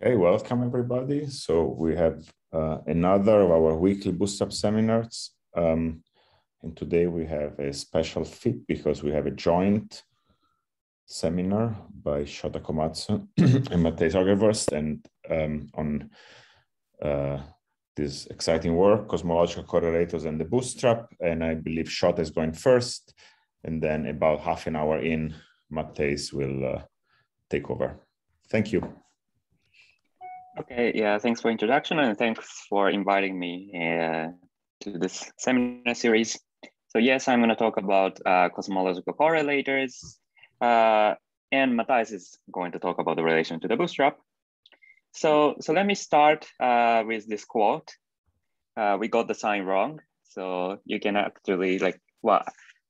Okay, welcome everybody. So we have uh, another of our weekly Bootstrap seminars. Um, and today we have a special fit because we have a joint seminar by Shota Komatsu and Matthijs Hogervorst and um, on uh, this exciting work, cosmological correlators and the bootstrap. And I believe Shota is going first. And then about half an hour in, Matthijs will uh, take over. Thank you. Okay, yeah, thanks for introduction and thanks for inviting me uh, to this seminar series. So yes, I'm going to talk about uh, cosmological correlators, uh, and Matthijs is going to talk about the relation to the bootstrap. So, so let me start uh, with this quote. Uh, we got the sign wrong. So you can actually like, well,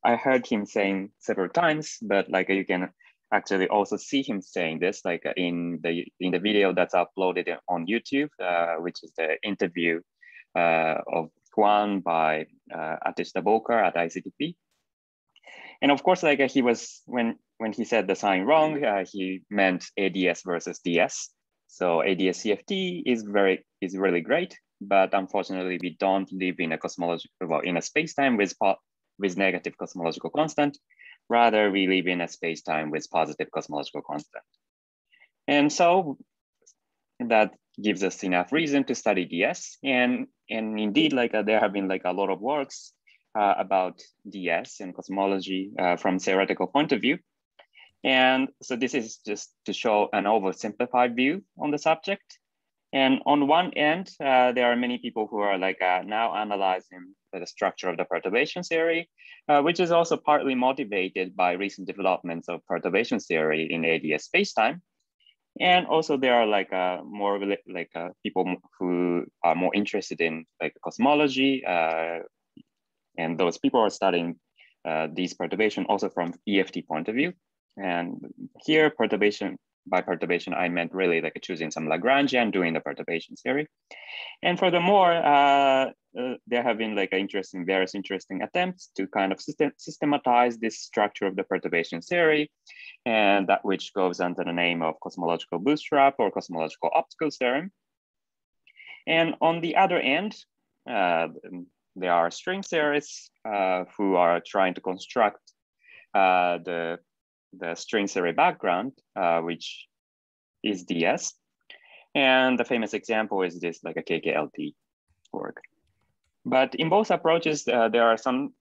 I heard him saying several times, but like you can actually also see him saying this like in the in the video that's uploaded on YouTube, uh, which is the interview uh, of Juan by uh, Atish Dabholkar at ICTP. And of course, like he was when when he said the sign wrong, uh, he meant ADS versus DS. So ADS CFT is very is really great, but unfortunately, we don't live in a cosmological well in a space time with with negative cosmological constant. Rather, we live in a space time with positive cosmological constant. And so that gives us enough reason to study DS. And, and indeed, like uh, there have been like a lot of works uh, about DS and cosmology uh, from theoretical point of view. And so this is just to show an oversimplified view on the subject. And on one end, uh, there are many people who are like uh, now analyzing the structure of the perturbation theory, uh, which is also partly motivated by recent developments of perturbation theory in ADS spacetime. And also there are like uh, more like uh, people who are more interested in like cosmology, uh, and those people are studying these perturbation also from EFT point of view. And here perturbation by perturbation, I meant really like choosing some Lagrangian, doing the perturbation theory. And furthermore, uh, uh, there have been like interesting, various interesting attempts to kind of system, systematize this structure of the perturbation theory, and that which goes under the name of cosmological bootstrap or cosmological optical theorem. And on the other end, uh, there are string theorists uh, who are trying to construct uh, the the string theory background, uh, which is DS. And the famous example is this like a KKLT work. But in both approaches, uh, there are some,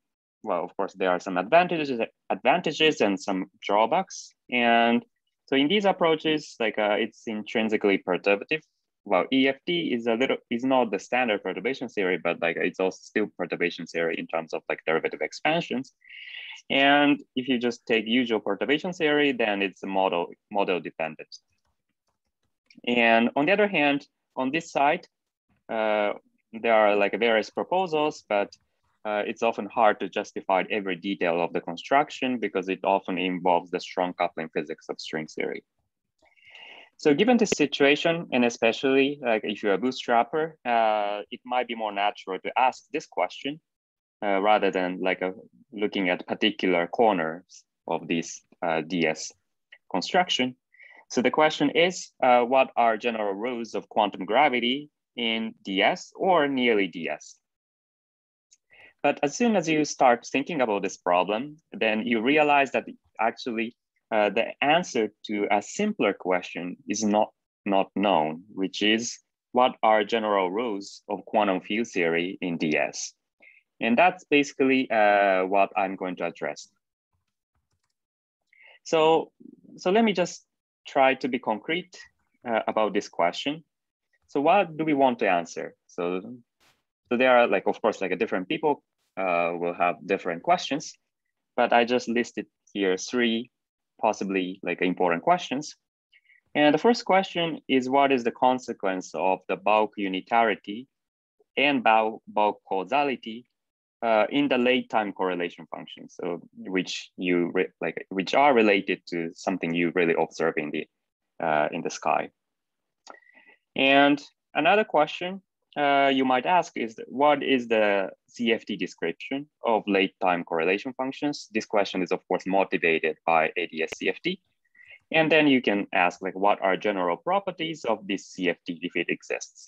well, of course, there are some advantages, advantages and some drawbacks. And so in these approaches, like uh, it's intrinsically perturbative. Well, EFT is a little is not the standard perturbation theory, but like it's also still perturbation theory in terms of like derivative expansions. And if you just take usual perturbation theory, then it's a model, model dependent. And on the other hand, on this side, uh, there are like various proposals, but uh, it's often hard to justify every detail of the construction because it often involves the strong coupling physics of string theory. So given this situation, and especially like if you're a bootstrapper, uh, it might be more natural to ask this question, uh, rather than like a, looking at particular corners of this uh, DS construction. So the question is, uh, what are general rules of quantum gravity in DS or nearly DS? But as soon as you start thinking about this problem, then you realize that actually uh, the answer to a simpler question is not, not known, which is what are general rules of quantum field theory in DS? And that's basically uh, what I'm going to address. So, so let me just try to be concrete uh, about this question. So what do we want to answer? So, so there are like, of course, like a different people uh, will have different questions, but I just listed here three possibly like important questions. And the first question is what is the consequence of the bulk unitarity and bulk, bulk causality uh, in the late time correlation functions, so which you like, which are related to something you really observe in the uh, in the sky. And another question uh, you might ask is what is the CFT description of late time correlation functions? This question is of course motivated by ADS CFT. And then you can ask like, what are general properties of this CFT if it exists?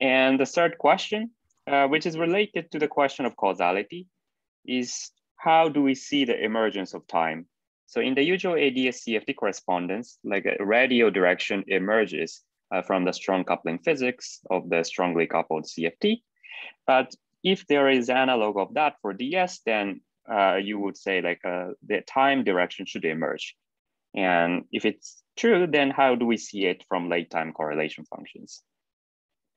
And the third question, uh, which is related to the question of causality, is how do we see the emergence of time? So in the usual ADS CFT correspondence, like a radial direction emerges uh, from the strong coupling physics of the strongly coupled CFT. But if there is analog of that for DS, then uh, you would say like uh, the time direction should emerge. And if it's true, then how do we see it from late time correlation functions?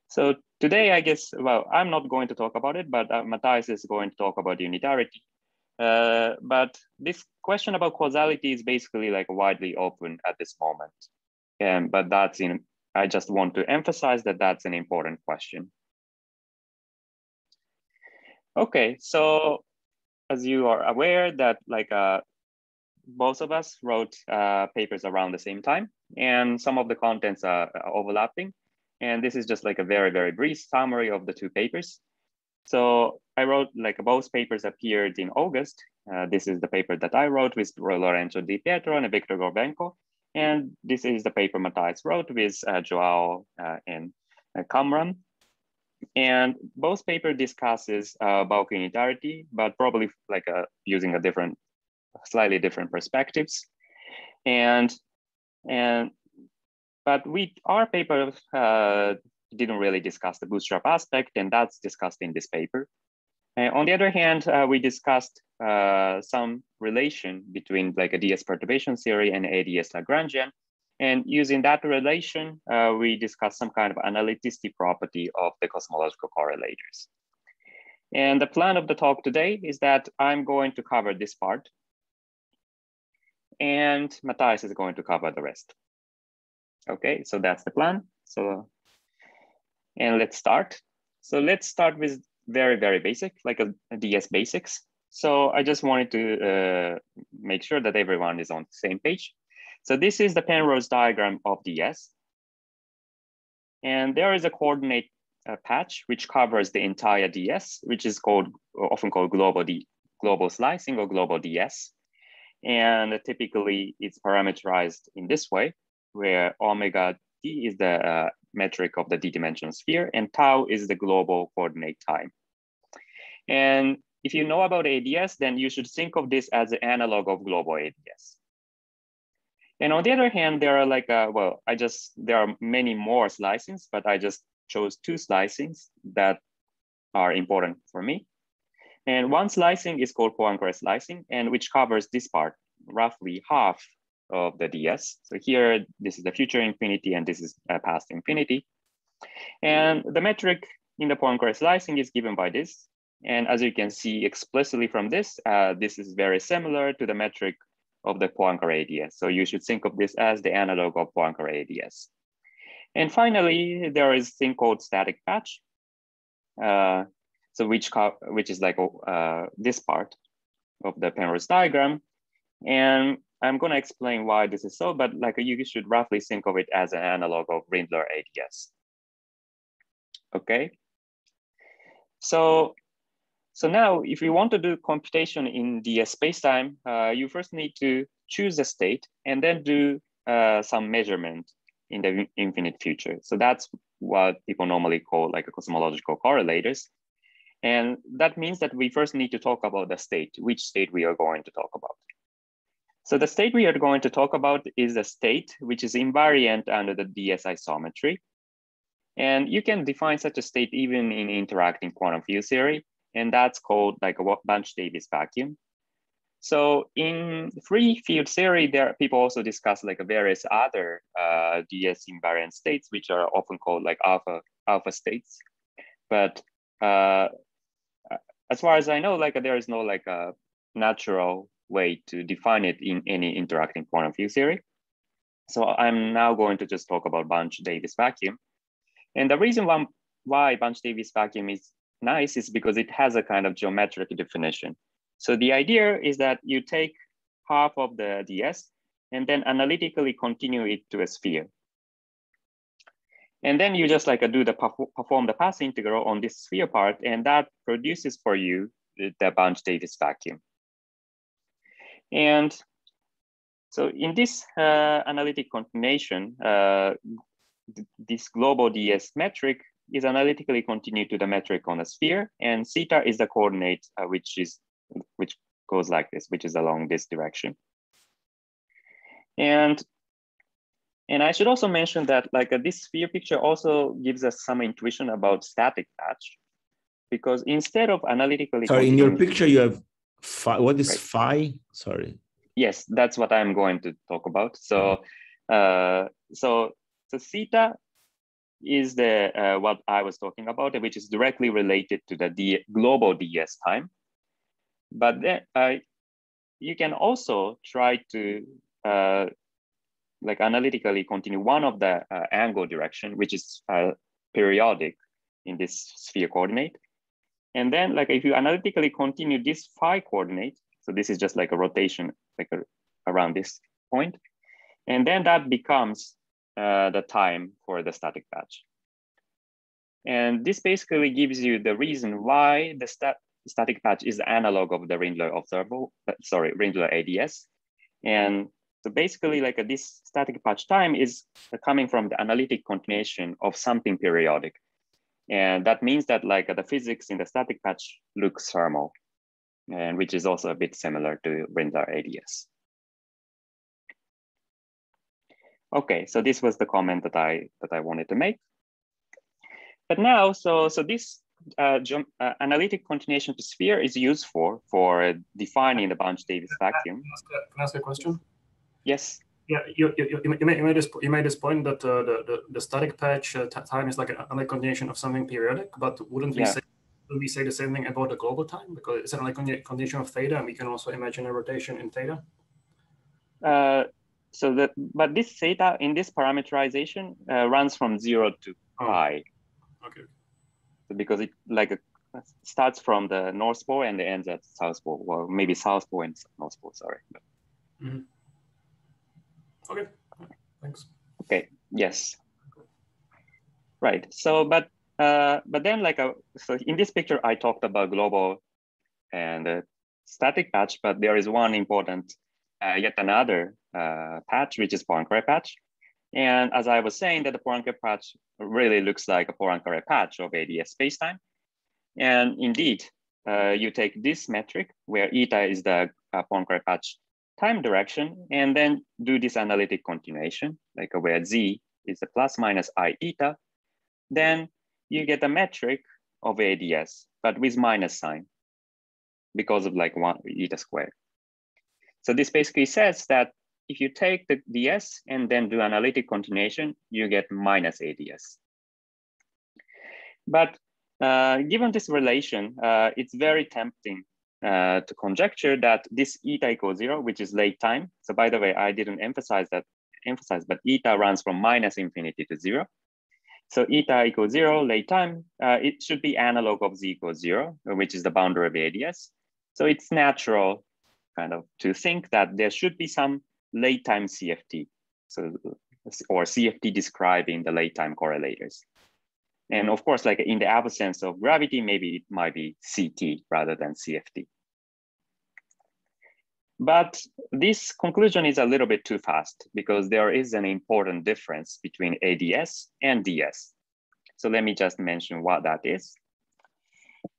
So today, I guess, well, I'm not going to talk about it, but uh, Matthijs is going to talk about unitarity. Uh, but this question about causality is basically like widely open at this moment. Um, but that's in, I just want to emphasize that that's an important question. Okay, so as you are aware that like uh, both of us wrote uh, papers around the same time and some of the contents are overlapping. And this is just like a very, very brief summary of the two papers. So I wrote like both papers appeared in August. Uh, this is the paper that I wrote with Lorenzo Di Pietro and Victor Gorbenko. And this is the paper Matthijs wrote with uh, Joao uh, and uh, Kamran. And both paper discusses uh, bulk unitarity, but probably like a, uh, using a different, slightly different perspectives. And, and but we, our paper uh, didn't really discuss the bootstrap aspect, and that's discussed in this paper. Uh, on the other hand, uh, we discussed uh, some relation between like a DS perturbation theory and ADS Lagrangian. And using that relation, uh, we discussed some kind of analyticity property of the cosmological correlators. And the plan of the talk today is that I'm going to cover this part and Matthijs is going to cover the rest. Okay, so that's the plan. So, and let's start. So let's start with very, very basic, like a, a DS basics. So I just wanted to uh, make sure that everyone is on the same page. So this is the Penrose diagram of DS. And there is a coordinate uh, patch which covers the entire DS, which is called often called global D, global slicing or global DS. And typically it's parameterized in this way where omega d is the uh, metric of the d-dimensional sphere and tau is the global coordinate time. And if you know about ADS, then you should think of this as an analog of global ADS. And on the other hand, there are like, uh, well, I just, there are many more slicings, but I just chose two slicings that are important for me. And one slicing is called Poincare slicing, and which covers this part, roughly half of the ds. So here, this is the future infinity and this is a past infinity. And the metric in the Poincare slicing is given by this. And as you can see explicitly from this, uh, this is very similar to the metric of the Poincare ADS. So you should think of this as the analog of Poincare ADS. And finally, there is thing called static patch. Uh, so which, which is like uh, this part of the Penrose diagram. And I'm going to explain why this is so, but like you should roughly think of it as an analog of Rindler ADS. Okay. So, so now if you want to do computation in the spacetime, uh, you first need to choose a state and then do uh, some measurement in the infinite future. So that's what people normally call like a cosmological correlators. And that means that we first need to talk about the state, which state we are going to talk about. So the state we are going to talk about is a state which is invariant under the DS isometry. And you can define such a state even in interacting quantum field theory, and that's called like a Bunch-Davies vacuum. So in free field theory, there are, people also discuss like various other uh, DS invariant states, which are often called like alpha alpha states. But uh, as far as I know, like there is no like a natural way to define it in any interacting quantum field theory. So I'm now going to just talk about Bunch-Davies vacuum. And the reason why, why Bunch-Davies vacuum is nice is because it has a kind of geometric definition. So the idea is that you take half of the ds and then analytically continue it to a sphere. And then you just like do the perform the path integral on this sphere part, and that produces for you the Bunch-Davies vacuum. And So in this uh, analytic continuation, uh, this global ds metric is analytically continued to the metric on a sphere, and theta is the coordinate uh, which is which goes like this, which is along this direction. And and I should also mention that like uh, this sphere picture also gives us some intuition about static patch, because instead of analytically. Sorry, in your picture you have phi. What is right. phi? Sorry. Yes, that's what I'm going to talk about. So, uh, so so theta is the uh, what I was talking about, which is directly related to the D global ds time. But then uh, you can also try to uh, like analytically continue one of the uh, angle direction, which is uh, periodic in this sphere coordinate. And then like if you analytically continue this phi coordinate, so this is just like a rotation like a, around this point, and then that becomes uh, the time for the static patch. And this basically gives you the reason why the stat static patch is analog of the Rindler observable, uh, sorry, Rindler ADS. And so basically like a, this static patch time is coming from the analytic continuation of something periodic. And that means that like the physics in the static patch looks thermal, and which is also a bit similar to Rindler ADS. Okay, so this was the comment that I that I wanted to make. But now, so so this uh, uh, analytic continuation to sphere is used for for defining the Bunch-Davies vacuum. Can I, ask can I ask a question? Yes. Yeah, you, you, you, you, made, you, made, this, you made this point that uh, the, the, the static patch uh, time is like an analytic continuation of something periodic, but wouldn't we yeah. say would we say the same thing about the global time because it's an continuation of theta, and we can also imagine a rotation in theta? Uh, so that, but this theta in this parameterization uh, runs from zero to oh. pi. Okay. So because it like a, starts from the North Pole and ends at South Pole, or maybe South Pole and North Pole, sorry. Mm -hmm. Okay, thanks. Okay, yes. Right, so, but uh, but then like, a, uh, so in this picture, I talked about global and uh, static patch, but there is one important uh, yet another uh, patch, which is Poincare patch. And as I was saying, that the Poincare patch really looks like a Poincare patch of ADS spacetime. And indeed, uh, you take this metric where eta is the uh, Poincare patch time direction, and then do this analytic continuation, like where z is the plus minus i eta, then you get a metric of ADS, but with minus sign because of like one eta squared. So this basically says that if you take the ds and then do analytic continuation, you get minus ADS. But uh, given this relation, uh, it's very tempting uh, to conjecture that this eta equals zero, which is late time. So by the way, I didn't emphasize that, emphasize, but eta runs from minus infinity to zero. So eta equals zero, late time, uh, it should be analog of z equals zero, which is the boundary of ADS. So it's natural kind of to think that there should be some late time CFT, so or CFT describing the late time correlators. And of course, like in the absence of gravity, maybe it might be CT rather than CFT. But this conclusion is a little bit too fast because there is an important difference between ADS and DS. So let me just mention what that is.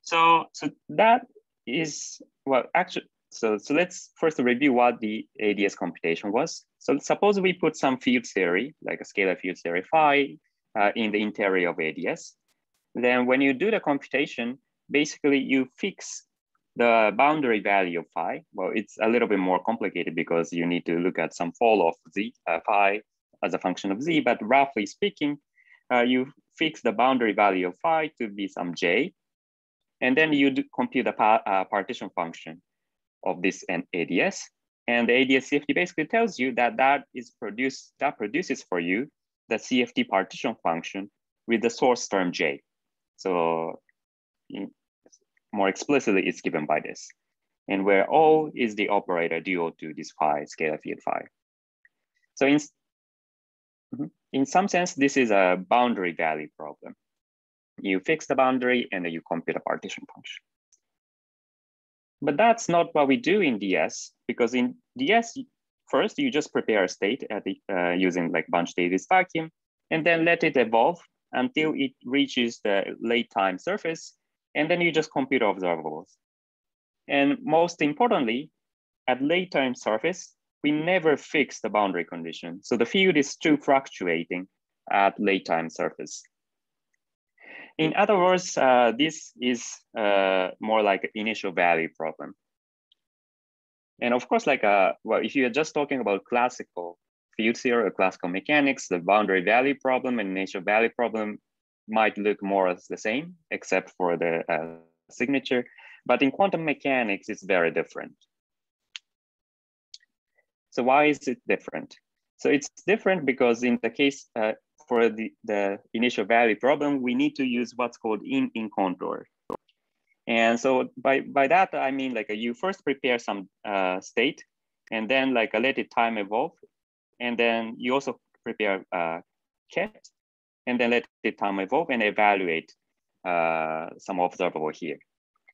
So, so that is, well, actually, so, so let's first review what the ADS computation was. So suppose we put some field theory, like a scalar field theory phi, uh, in the interior of ADS. Then when you do the computation, basically you fix the boundary value of phi. Well, it's a little bit more complicated because you need to look at some fall of z, uh, phi as a function of z, but roughly speaking, uh, you fix the boundary value of phi to be some j, and then you compute the pa uh, partition function of this ADS. And the ADS CFT basically tells you that that is produced, that produces for you the CFT partition function with the source term J. So more explicitly, it's given by this. And where O is the operator due to this phi, scalar field phi. So in, mm-hmm, in some sense, this is a boundary value problem. You fix the boundary and then you compute a partition function. But that's not what we do in DS, because in DS, first you just prepare a state at the, uh, using like Bunch-Davies vacuum, and then let it evolve until it reaches the late time surface, and then you just compute observables. And most importantly, at late time surface, we never fix the boundary condition. So the field is still fluctuating at late time surface. In other words, uh, this is uh, more like an initial value problem. And of course, like, uh, well, if you're just talking about classical field theory or classical mechanics, the boundary value problem and initial value problem might look more as the same, except for the uh, signature. But in quantum mechanics, it's very different. So why is it different? So it's different because in the case uh, for the, the initial value problem, we need to use what's called in in contour. And so by, by that, I mean like you first prepare some uh, state and then like a let it time evolve. And then you also prepare uh, ket and then let the time evolve and evaluate uh, some observable here.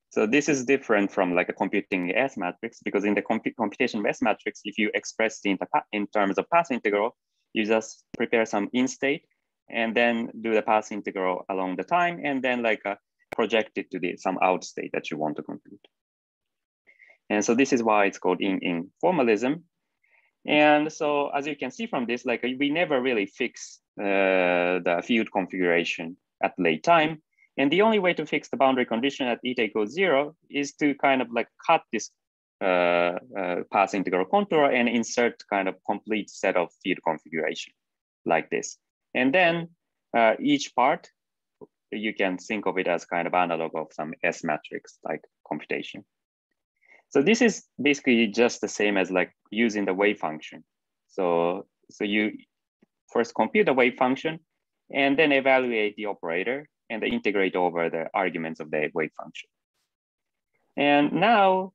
So this is different from like a computing S matrix because in the comp computation S matrix, if you express the in, terms of path integral, you just prepare some in state and then do the path integral along the time and then like uh, project it to the some out state that you want to compute. And so this is why it's called in, in formalism. And so as you can see from this, like we never really fix uh, the field configuration at late time. And the only way to fix the boundary condition at eta equals zero is to kind of like cut this uh, uh, path integral contour and insert kind of complete set of field configuration like this. And then uh, each part, you can think of it as kind of analog of some S matrix like computation. So this is basically just the same as like using the wave function. So, so you first compute the wave function and then evaluate the operator and integrate over the arguments of the wave function. And now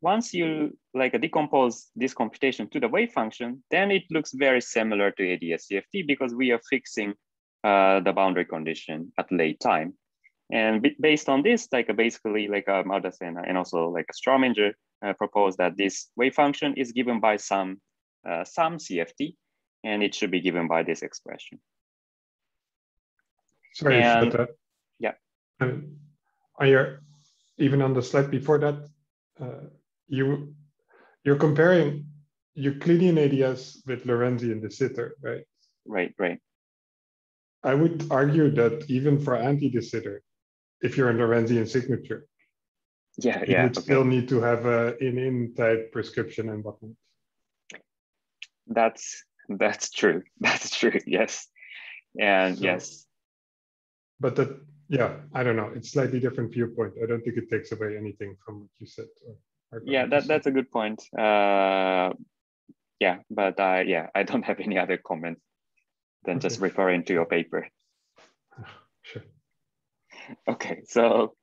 once you like decompose this computation to the wave function, then it looks very similar to ADS-CFT because we are fixing uh, the boundary condition at late time. And based on this, like basically like uh, Maldacena and also like a Strominger uh, proposed that this wave function is given by some uh, some CFT, and it should be given by this expression. Sorry and, for that. Yeah. And are you even on the slide before that? Uh, you you're comparing Euclidean ADS with Lorentzian de Sitter, right? Right, right. I would argue that even for anti-de Sitter, if you're in Lorentzian signature, yeah, you yeah, would okay. still need to have a in-in type prescription and whatnot. That's that's true. That's true. Yes, and so, yes. But that, yeah, I don't know. It's slightly different viewpoint. I don't think it takes away anything from what you said. Or yeah that, that's a good point uh, yeah but uh, yeah i don't have any other comments than just referring to your paper sure okay so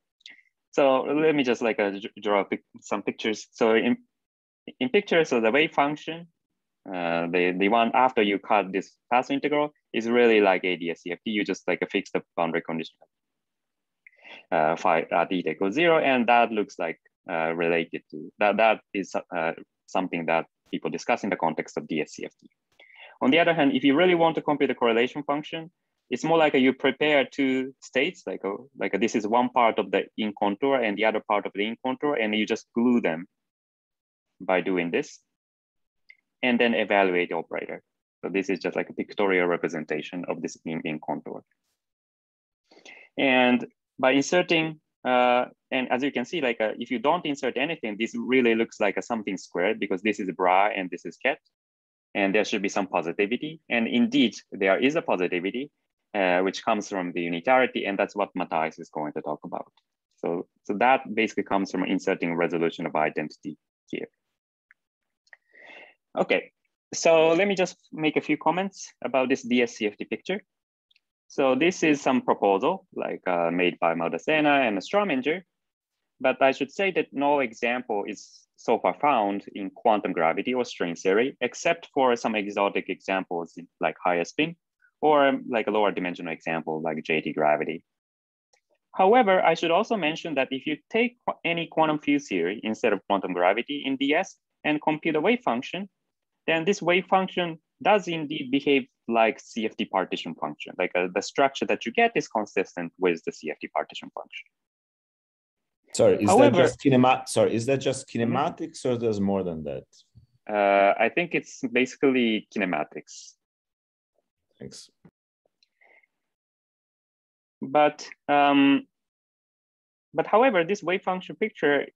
so let me just like uh, draw some pictures so in in pictures so the wave function uh, the, the one after you cut this path integral is really like ADS-CFT. You just like fix the boundary condition uh, phi at e equals zero, and that looks like uh, related to that. That is uh, something that people discuss in the context of DS-CFT. On the other hand, if you really want to compute the correlation function, it's more like you prepare two states, like a, like this is one part of the in contour and the other part of the in contour, and you just glue them by doing this, and then evaluate the operator. So this is just like a pictorial representation of this in, in contour. And by inserting uh, and as you can see, like uh, if you don't insert anything, this really looks like a something squared because this is bra and this is ket. And there should be some positivity. And indeed, there is a positivity, uh, which comes from the unitarity. And that's what Matthijs is going to talk about. So, so that basically comes from inserting resolution of identity here. Okay, so let me just make a few comments about this DS-CFT picture. So this is some proposal like uh, made by Maldacena and Strominger, but I should say that no example is so far found in quantum gravity or string theory, except for some exotic examples like higher spin or like a lower dimensional example like JT gravity. However, I should also mention that if you take any quantum field theory instead of quantum gravity in DS and compute a wave function, then this wave function does indeed behave like CFT partition function. Like uh, the structure that you get is consistent with the CFT partition function. Sorry, is However, that just kinema- Sorry, is that just kinematics or there's more than that? Uh, I think it's basically kinematics. Thanks. But um, but however, this wave function picture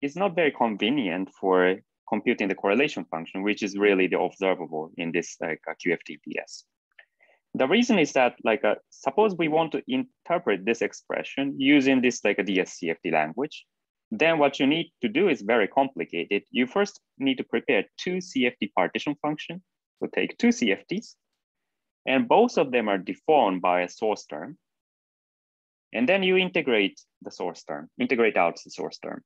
is not very convenient for computing the correlation function, which is really the observable in this like uh, QFT-DS. The reason is that like uh, suppose we want to interpret this expression using this like a DSCFT language, then what you need to do is very complicated. You first need to prepare two CFT partition functions. So take two CFTs, and both of them are deformed by a source term. And then you integrate the source term, integrate out the source term.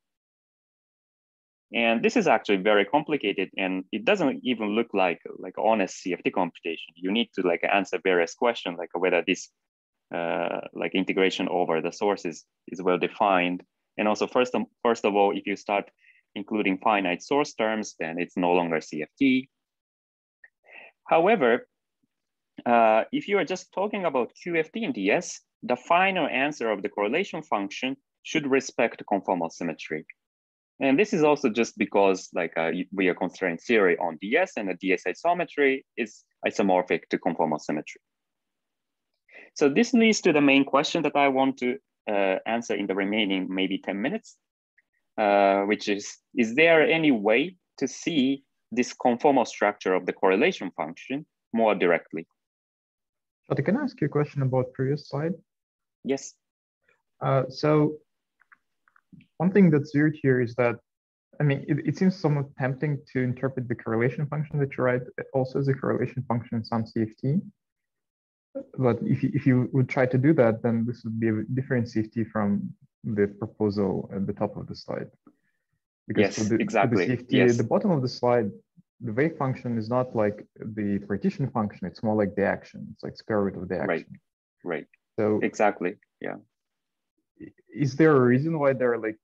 And this is actually very complicated and it doesn't even look like like honest CFT computation. You need to like answer various questions like whether this uh, like integration over the sources is well defined. And also first, first of all, if you start including finite source terms, then it's no longer CFT. However, uh, if you are just talking about QFT in DS, the final answer of the correlation function should respect conformal symmetry. And this is also just because like uh, we are considering theory on DS and the DS isometry is isomorphic to conformal symmetry. So this leads to the main question that I want to uh, answer in the remaining maybe 10 minutes, uh, which is, is there any way to see this conformal structure of the correlation function more directly? But can I ask you a question about previous slide? Yes. Uh, so one thing that's weird here is that, I mean, it, it, seems somewhat tempting to interpret the correlation function that you write also as a correlation function in some CFT. But if you, if you would try to do that, then this would be a different CFT from the proposal at the top of the slide. Because yes, the, exactly. The CFT yes. at the bottom of the slide, the wave function is not like the partition function, it's more like the action. It's like square root of the action. Right, right. So exactly, yeah is there a reason why there are like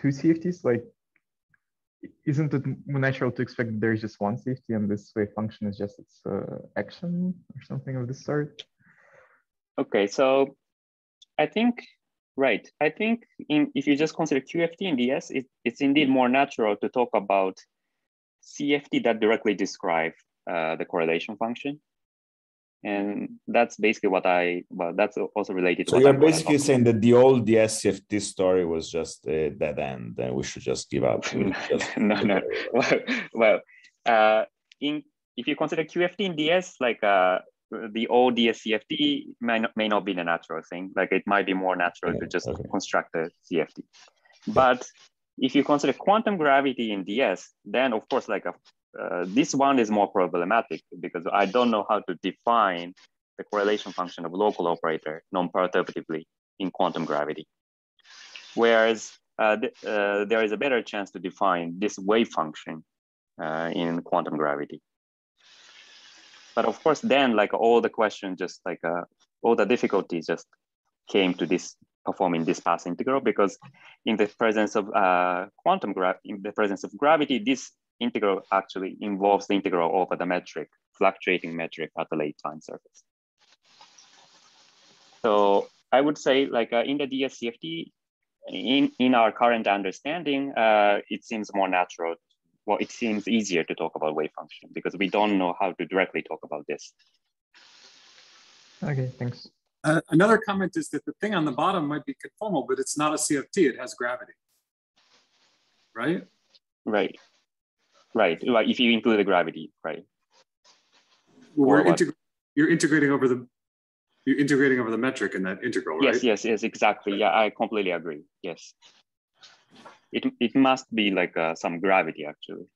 two CFTs? Like, isn't it more natural to expect that there's just one CFT and this wave function is just its uh, action or something of this sort? Okay, so I think, right. I think in, if you just consider QFT in DS, it, it's indeed more natural to talk about CFT that directly describe uh, the correlation function and that's basically what I well that's also related. To. So you're basically saying that the old DSCFT story was just a dead end, and we should just give up. Just no, no. Well, well uh, in if you consider QFT in DS, like uh, the old DSCFT may not, may not be the natural thing. Like it might be more natural yeah, to just okay. construct a CFT. But if you consider quantum gravity in DS, then of course, like a uh, this one is more problematic because I don't know how to define the correlation function of local operator non-perturbatively in quantum gravity. Whereas uh, th uh, there is a better chance to define this wave function uh, in quantum gravity. But of course, then like all the questions, just like uh, all the difficulties just came to this performing this path integral because in the presence of uh, quantum gra in the presence of gravity, this integral actually involves the integral over the metric, fluctuating metric at the late time surface. So I would say like uh, in the DSCFT, in, in our current understanding, uh, it seems more natural. Well, it seems easier to talk about wave function because we don't know how to directly talk about this. Okay, thanks. Uh, another comment is that the thing on the bottom might be conformal, but it's not a CFT, it has gravity, right? Right. Right. Like if you include the gravity, right? Well, we're integ you're integrating over the you're integrating over the metric in that integral, right? Yes, yes, yes, exactly. Yeah, I completely agree. Yes. It, it must be like uh, some gravity actually.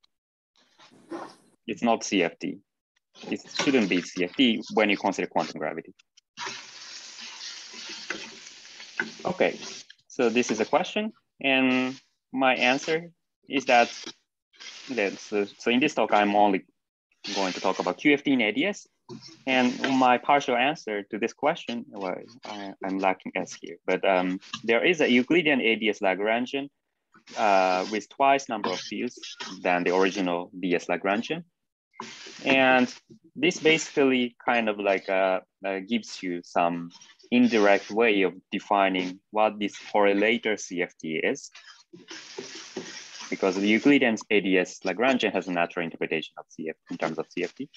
It's not CFT. It shouldn't be CFT when you consider quantum gravity. Okay, so this is a question and my answer is that so, so in this talk, I'm only going to talk about QFT in ADS. And my partial answer to this question, well, I, am lacking S here, but um, there is a Euclidean ADS Lagrangian uh, with twice number of fields than the original DS Lagrangian. And this basically kind of like uh, uh, gives you some indirect way of defining what this correlator CFT is. Because the Euclidean ADS Lagrangian has a natural interpretation of CFT in terms of CFT.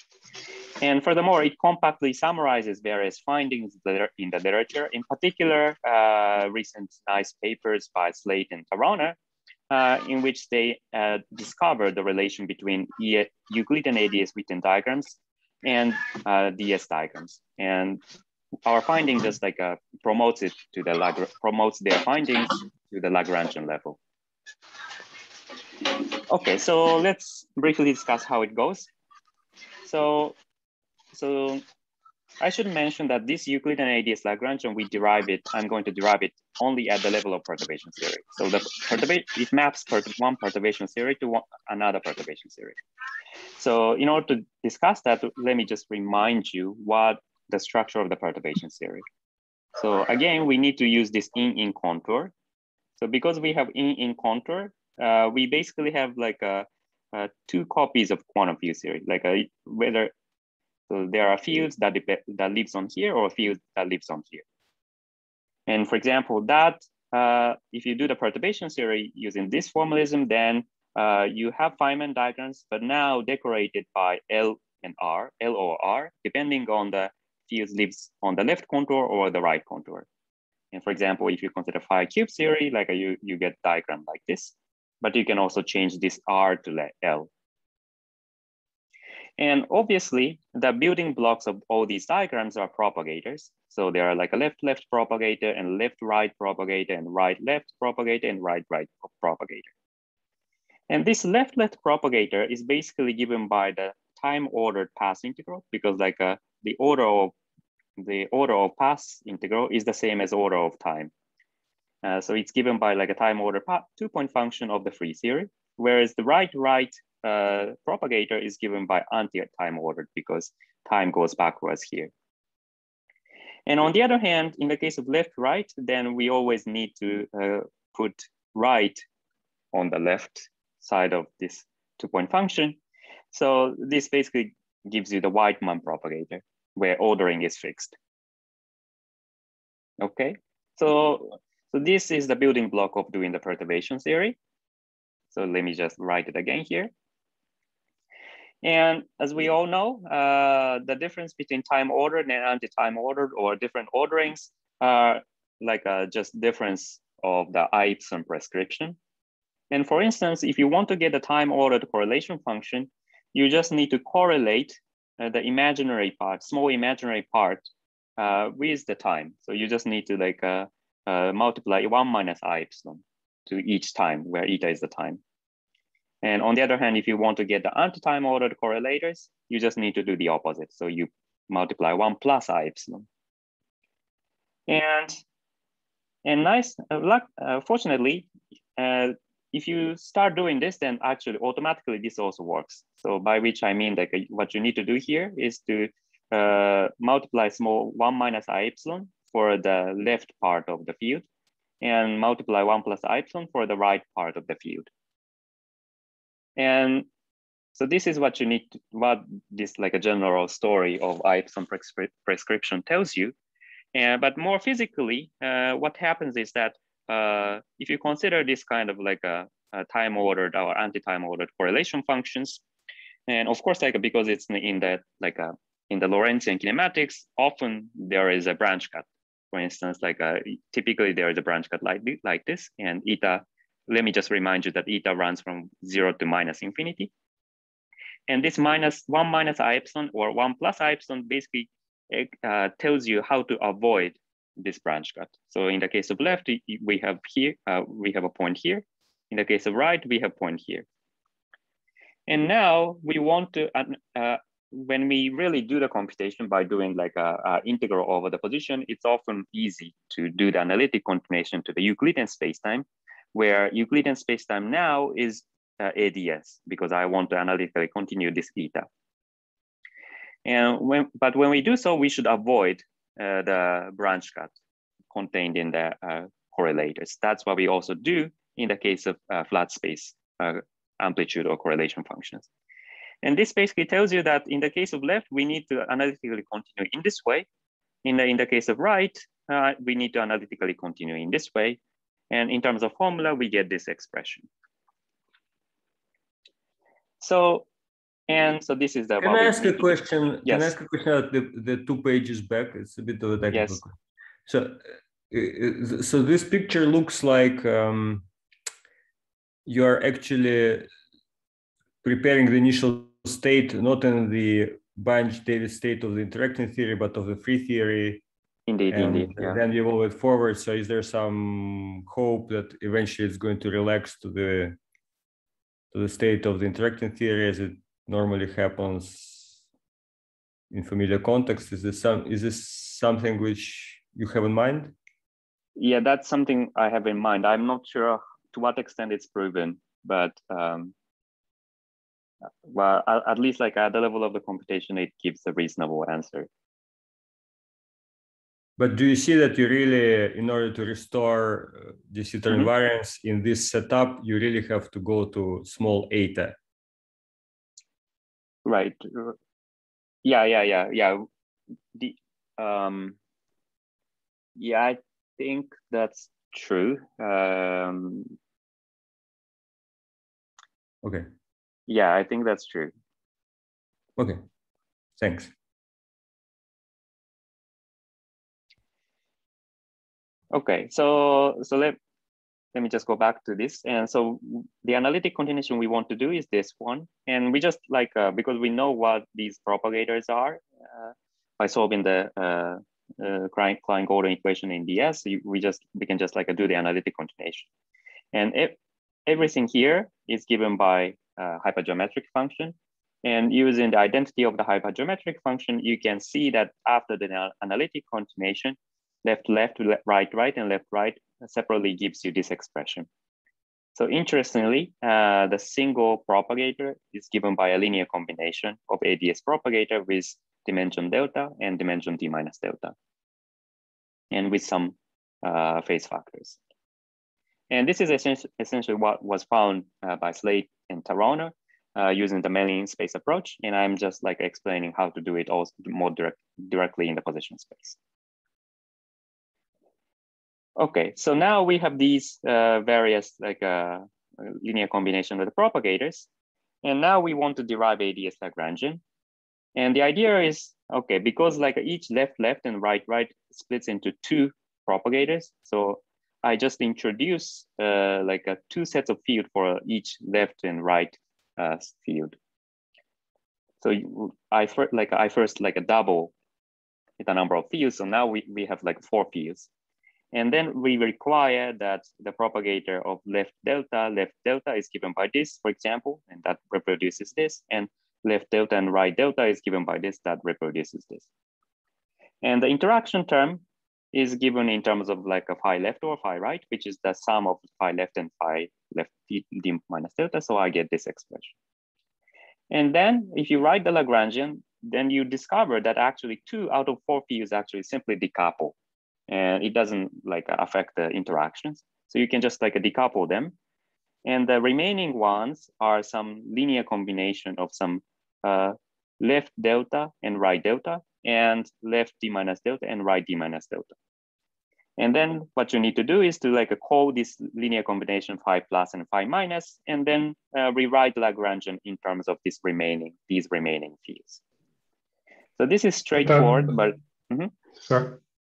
And furthermore, it compactly summarizes various findings in the literature, in particular, uh, recent nice papers by Sleight and Taronna, uh, in which they uh, discovered the relation between Euclidean ADS Witten diagrams and uh, DS diagrams. And our finding just like uh, promotes it to the Lag promotes their findings to the Lagrangian level. Okay, so let's briefly discuss how it goes. So, so I should mention that this Euclidean ADS Lagrangian, we derive it, I'm going to derive it only at the level of perturbation theory. So the perturbation, it maps one perturbation theory to one, another perturbation theory. So in order to discuss that, let me just remind you what the structure of the perturbation theory. So again, we need to use this in-in contour. So because we have in-in contour, uh, we basically have like a, a, two copies of quantum field theory, like a, whether so there are fields that, that lives on here or a field that lives on here. And for example, that uh, if you do the perturbation theory using this formalism, then uh, you have Feynman diagrams, but now decorated by L and R, L or R, depending on the fields lives on the left contour or the right contour. And for example, if you consider phi cube theory, like a, you, you get diagram like this, but you can also change this R to L. And obviously, the building blocks of all these diagrams are propagators. So there are like a left-left propagator and left-right propagator and right-left propagator and right-right propagator. And this left-left propagator is basically given by the time-ordered path integral because like uh, the order of the order of path integral is the same as order of time. Uh, so it's given by like a time order two-point function of the free theory, whereas the right-right uh, propagator is given by anti-time ordered because time goes backwards here. And on the other hand, in the case of left-right, then we always need to uh, put right on the left side of this two-point function. So this basically gives you the Wightman propagator where ordering is fixed. Okay, so, so this is the building block of doing the perturbation theory. So let me just write it again here. And as we all know, uh, the difference between time ordered and anti-time ordered or different orderings are like a just difference of the i epsilon prescription. And for instance, if you want to get a time ordered correlation function, you just need to correlate uh, the imaginary part, small imaginary part uh, with the time. So you just need to like uh, uh multiply one minus I epsilon to each time where eta is the time. And on the other hand, if you want to get the anti-time ordered correlators, you just need to do the opposite. So you multiply one plus I epsilon. And, and nice, uh, luck, uh, fortunately, uh, if you start doing this, then actually automatically this also works. So by which I mean that what you need to do here is to uh, multiply small one minus I epsilon for the left part of the field and multiply one plus I epsilon for the right part of the field. And so this is what you need, to, what this like a general story of i epsilon prescri prescription tells you. And, but more physically, uh, what happens is that uh, if you consider this kind of like a, a time ordered or anti-time ordered correlation functions, and of course, like because it's in the like a, in the Lorentzian kinematics, often there is a branch cut. For instance, like a, typically there is a branch cut like, like this, and eta let me just remind you that eta runs from zero to minus infinity. And this minus one minus i epsilon or one plus i epsilon basically uh, tells you how to avoid this branch cut. So in the case of left, we have here, uh, we have a point here. In the case of right, we have point here. And now we want to, uh, when we really do the computation by doing like a, a, integral over the position, it's often easy to do the analytic continuation to the Euclidean spacetime where Euclidean spacetime now is uh, ADS because I want to analytically continue this eta. And when, but when we do so, we should avoid the branch cut contained in the uh, correlators. That's what we also do in the case of uh, flat space uh, amplitude or correlation functions. And this basically tells you that in the case of left, we need to analytically continue in this way. In the, in the case of right, uh, we need to analytically continue in this way. And in terms of formula, we get this expression. So, and so this is the- Can I ask a question? Yes. Can I ask a question about the, the two pages back? It's a bit of a technical Yes. question. So, uh, uh, so this picture looks like um, you are actually preparing the initial state, not in the Bunch-Davies state of the interacting theory, but of the free theory. Indeed, And indeed, yeah. then you move it forward. So is there some hope that eventually it's going to relax to the to the state of the interacting theory as it normally happens in familiar context? Is this some is this something which you have in mind? Yeah, that's something I have in mind. I'm not sure to what extent it's proven, but um, well, at, least like at the level of the computation, it gives a reasonable answer. But do you see that you really, in order to restore uh, Sitter Mhm. invariance in this setup, you really have to go to small eta? Right. Yeah, yeah, yeah, yeah. The um yeah, I think that's true. Um Okay, yeah, I think that's true. okay, thanks. Okay, so so let let me just go back to this. And so the analytic continuation we want to do is this one, and we just like uh, because we know what these propagators are uh, by solving the uh, uh, Klein Klein Gordon equation in DS, we just we can just like do the analytic continuation, and it, everything here is given by uh, hypergeometric function. And using the identity of the hypergeometric function, you can see that after the analytic continuation, left, left, le- right, right, and left, right separately gives you this expression. So interestingly, uh, the single propagator is given by a linear combination of ADS propagator with dimension delta and dimension d minus delta, and with some uh, phase factors. And this is essentially what was found uh, by Sleight and Taronna uh, using the Mellin space approach. And I'm just like explaining how to do it also more direct, directly in the position space. Okay, so now we have these uh, various like uh, linear combination of the propagators. And now we want to derive ADS Lagrangian. And the idea is, okay, because like each left, left and right, right splits into two propagators. So I just introduce uh, like a two sets of field for each left and right uh, field. So I first like I first like a double the number of fields. So now we, we have like four fields. And then we require that the propagator of left delta, left delta is given by this, for example, and that reproduces this. And left delta and right delta is given by this, that reproduces this. And the interaction term is given in terms of like a phi left or phi right, which is the sum of phi left and phi left d, minus delta. So I get this expression. And then if you write the Lagrangian, then you discover that actually two out of four fields actually simply decouple and it doesn't like affect the interactions. So you can just like decouple them. And the remaining ones are some linear combination of some uh, left delta and right delta and left d minus delta and right d minus delta. And then what you need to do is to like call this linear combination phi plus and phi minus, and then uh, rewrite Lagrangian in terms of this remaining, these remaining fields. So this is straightforward, Um, but mhm, Sorry,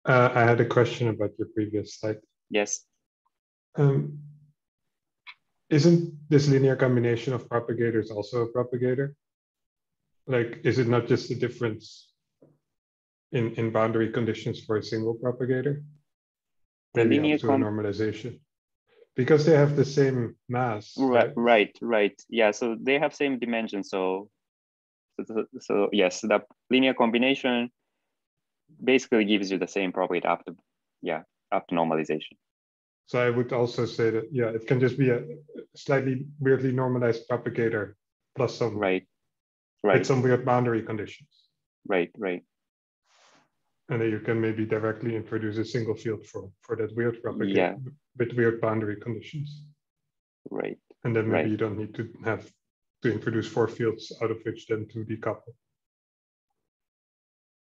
uh, I had a question about your previous slide. yes. Um, isn't this linear combination of propagators also a propagator? Like, is it not just a difference in, in boundary conditions for a single propagator? The Maybe linear normalization. Because they have the same mass. Right, right, right. Yeah, so they have same dimension. So, so, so- so yes, the linear combination basically gives you the same property after, yeah, after normalization. So I would also say that, yeah, it can just be a slightly weirdly normalized propagator plus some, Right, with right, some weird boundary conditions. right, right. And then you can maybe directly introduce a single field for, for that weird propagator Yeah. with weird boundary conditions. Right. And then maybe Right. you don't need to have to introduce four fields out of which then to decouple.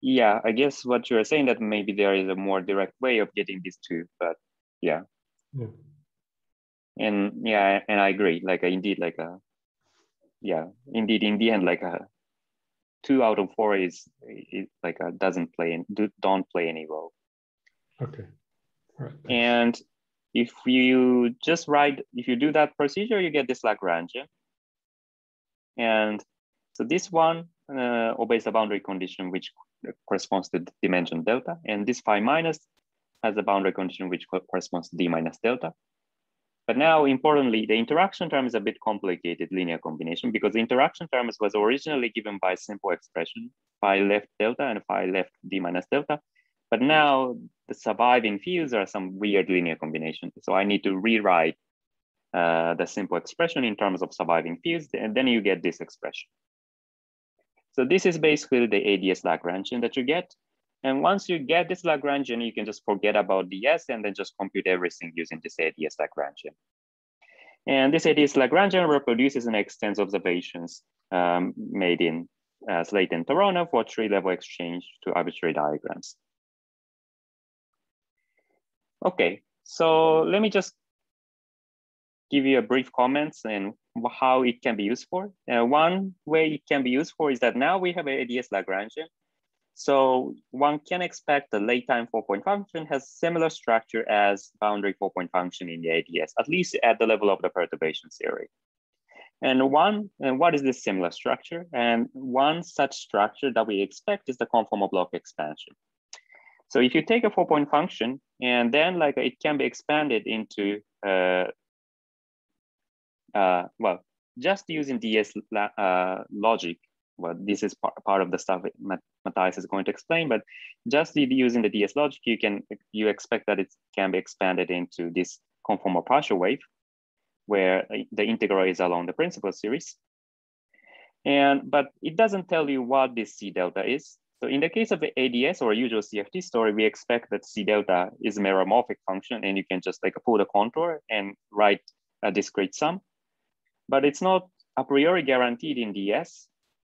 Yeah, I guess what you're saying that maybe there is a more direct way of getting these two, but yeah. Yeah. And yeah, and I agree. Like uh, indeed, like a yeah, indeed, in the end, like a two out of four is, is like a doesn't play and do, don't play any role. Okay. All right. thanks. And if you just write, if you do that procedure, you get this Lagrangian. And so this one uh, obeys the boundary condition, which corresponds to dimension delta. And this phi minus has a boundary condition, which co- corresponds to d minus delta. But now, importantly, the interaction term is a bit complicated linear combination because the interaction terms was originally given by simple expression, phi left delta and phi left d minus delta. But now the surviving fields are some weird linear combination. So I need to rewrite uh, the simple expression in terms of surviving fields, and then you get this expression. So this is basically the ADS Lagrangian that you get. And once you get this Lagrangian, you can just forget about DS and then just compute everything using this ADS Lagrangian. And this ADS Lagrangian reproduces an extends observations um, made in uh, Sleight and Taronna for tree level exchange to arbitrary diagrams. Okay, so let me just give you a brief comments and how it can be used for. Uh, one way it can be used for is that now we have ADS Lagrangian. So one can expect the late time four point function has similar structure as boundary four point function in the ADS, at least at the level of the perturbation theory. And one, and what is this similar structure? And one such structure that we expect is the conformal block expansion. So if you take a four point function and then like it can be expanded into, uh, uh, well, just using DS uh, logic, well, this is part, part of the stuff Mat Matthijs is going to explain, but just using the DS logic, you can, you expect that it can be expanded into this conformal partial wave where the integral is along the principal series. And, but it doesn't tell you what this C delta is. So in the case of the ADS or usual CFT story, we expect that C delta is a meromorphic function and you can just like pull the contour and write a discrete sum. But it's not a priori guaranteed in DS.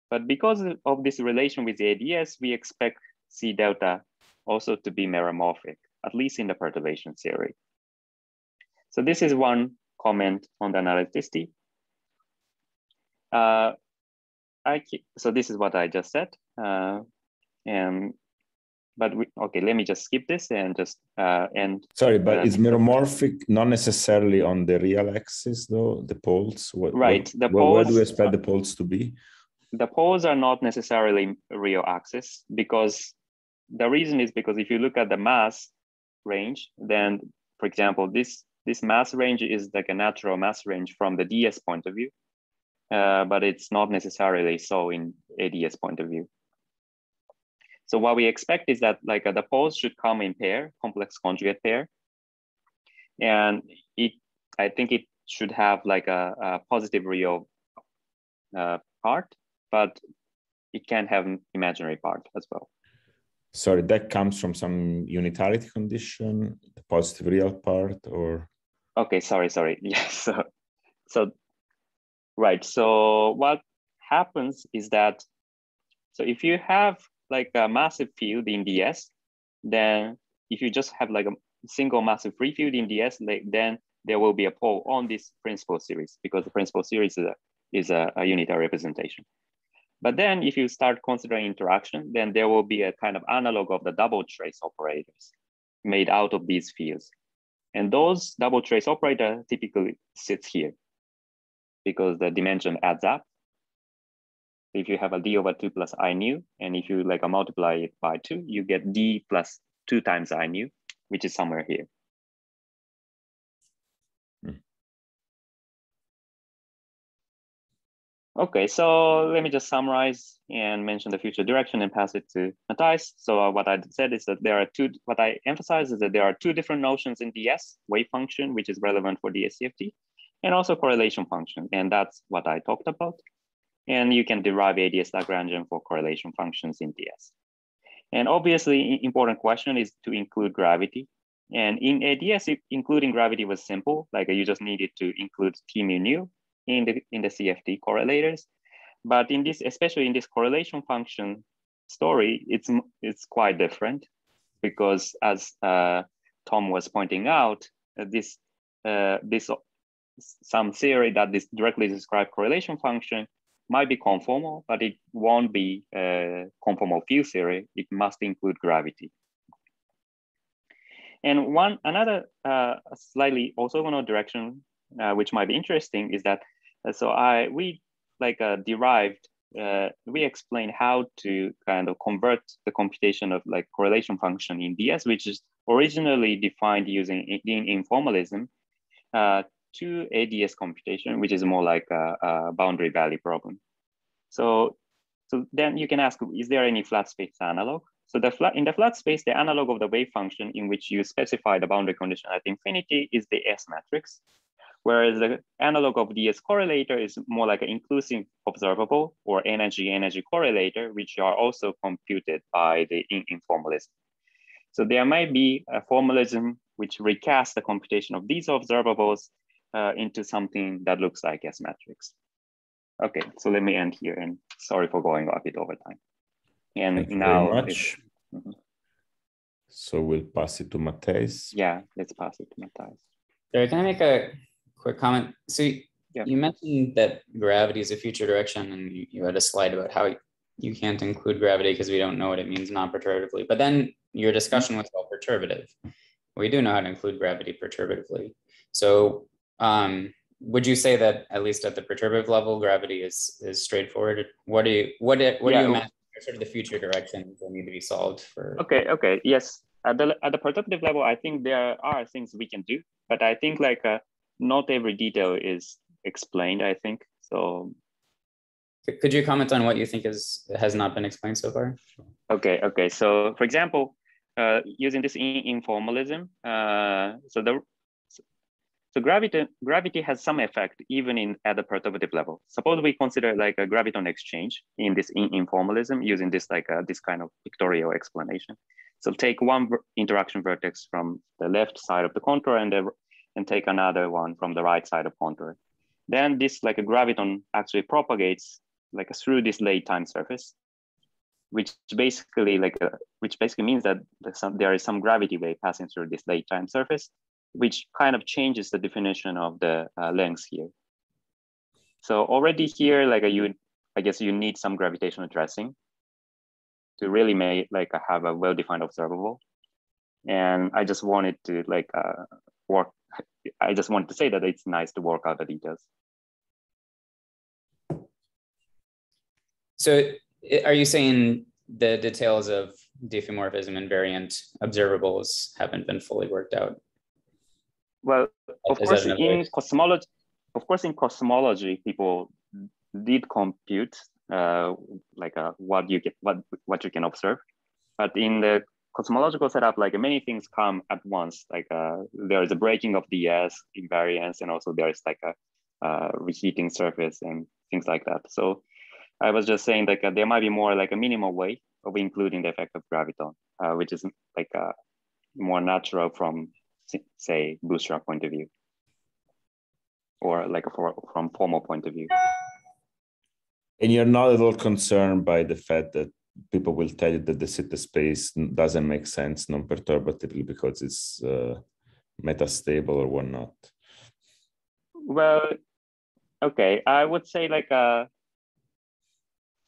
But because of this relation with the ADS, we expect C delta also to be meromorphic, at least in the perturbation theory. So this is one comment on the analyticity. Uh, I, so this is what I just said. Uh, and but we, okay, let me just skip this and just uh, end. Sorry, but uh, is meromorphic not necessarily on the real axis though? The poles, what, Right, What, the poles, where do we expect the poles to be? the poles are not necessarily real axis because the reason is because if you look at the mass range, then for example, this, this mass range is like a natural mass range from the DS point of view, uh, but it's not necessarily so in ADS point of view. So what we expect is that like uh, the poles should come in pair, complex conjugate pair. And it, I think it should have like a, a positive real uh, part but it can have an imaginary part as well. Sorry, that comes from some unitarity condition, the positive real part, or Okay, sorry, sorry. Yes, so, so right. So what happens is that, so if you have like a massive field in DS, then if you just have like a single massive free field in DS, like, then there will be a pole on this principal series because the principal series is a, is a, a unitary representation. But then if you start considering interaction, then there will be a kind of analog of the double trace operators made out of these fields. And those double trace operator typically sits here because the dimension adds up. If you have a d over two plus i nu, and if you like a multiply it by two, you get d plus two times i nu, which is somewhere here. Okay, so let me just summarize and mention the future direction and pass it to Matthijs. So uh, what I said is that there are two, what I emphasize is that there are two different notions in DS, wave function, which is relevant for DSCFT, and also correlation function. And that's what I talked about. And you can derive ADS Lagrangian for correlation functions in DS. And obviously important question is to include gravity. And in ADS, including gravity was simple. Like you just needed to include T mu nu in the, in the CFT correlators. But in this, especially in this correlation function story, it's, it's quite different because as uh, Tom was pointing out, uh, this, uh, this some theory that this directly described correlation function might be conformal, but it won't be a conformal field theory. It must include gravity. And one another uh, slightly orthogonal direction, uh, which might be interesting, is that uh, so I we like uh, derived uh, we explained how to kind of convert the computation of like correlation function in DS, which is originally defined using in-in formalism, uh, to ADS computation, which is more like a, a, boundary value problem. So, so then you can ask, is there any flat space analog? So the flat, in the flat space, the analog of the wave function in which you specify the boundary condition at infinity is the S matrix, whereas the analog of the DS correlator is more like an inclusive observable or energy-energy correlator, which are also computed by the in-in formalism. So there might be a formalism which recasts the computation of these observables uh, into something that looks like S matrix. Okay, so let me end here and sorry for going a bit over time. And Thank now, very much. Mm -hmm. So we'll pass it to Matthijs. Yeah, let's pass it to Matthijs. Sorry, can I make a quick comment? So yeah. you mentioned that gravity is a future direction, and you, you had a slide about how you can't include gravity because we don't know what it means non-perturbatively. But then your discussion was all perturbative. We do know how to include gravity perturbatively. So um, would you say that at least at the perturbative level, gravity is is straightforward? What do you what do, what yeah. do you imagine sort of the future directions that need to be solved for? Okay, okay, yes. At the at the perturbative level, I think there are things we can do, but I think like uh, not every detail is explained. I think so. Could you comment on what you think is has not been explained so far? Okay, okay. So, for example, uh, using this in-in formalism, uh, so the so gravity, gravity has some effect even in at the perturbative level. Suppose we consider like a graviton exchange in this in-in formalism using this like uh, this kind of pictorial explanation. So take one interaction vertex from the left side of the contour and, the, and take another one from the right side of contour. Then this like a graviton actually propagates like through this late time surface, which basically like which basically means that there is some gravity wave passing through this late time surface which kind of changes the definition of the uh, length here. So already here, like a, you, I guess you need some gravitational dressing to really make like have a well-defined observable. And I just wanted to like uh, work. I just wanted to say that it's nice to work out the details. So are you saying the details of diffeomorphism invariant observables haven't been fully worked out? Well, of Is course, in cosmology, of course, in cosmology, people did compute uh, like uh, what you get, what what you can observe, but in the cosmological setup, like many things come at once. Like uh, there is a breaking of the S invariance, and also there is like a uh, reheating surface and things like that. So I was just saying that uh, there might be more like a minimal way of including the effect of graviton, uh, which is like uh, more natural from say bootstrap point of view. Or like a for, from formal point of view. And you're not at all concerned by the fact that people will tell you that de Sitter space doesn't make sense non-perturbatively because it's uh, metastable or whatnot? Well okay. I would say like uh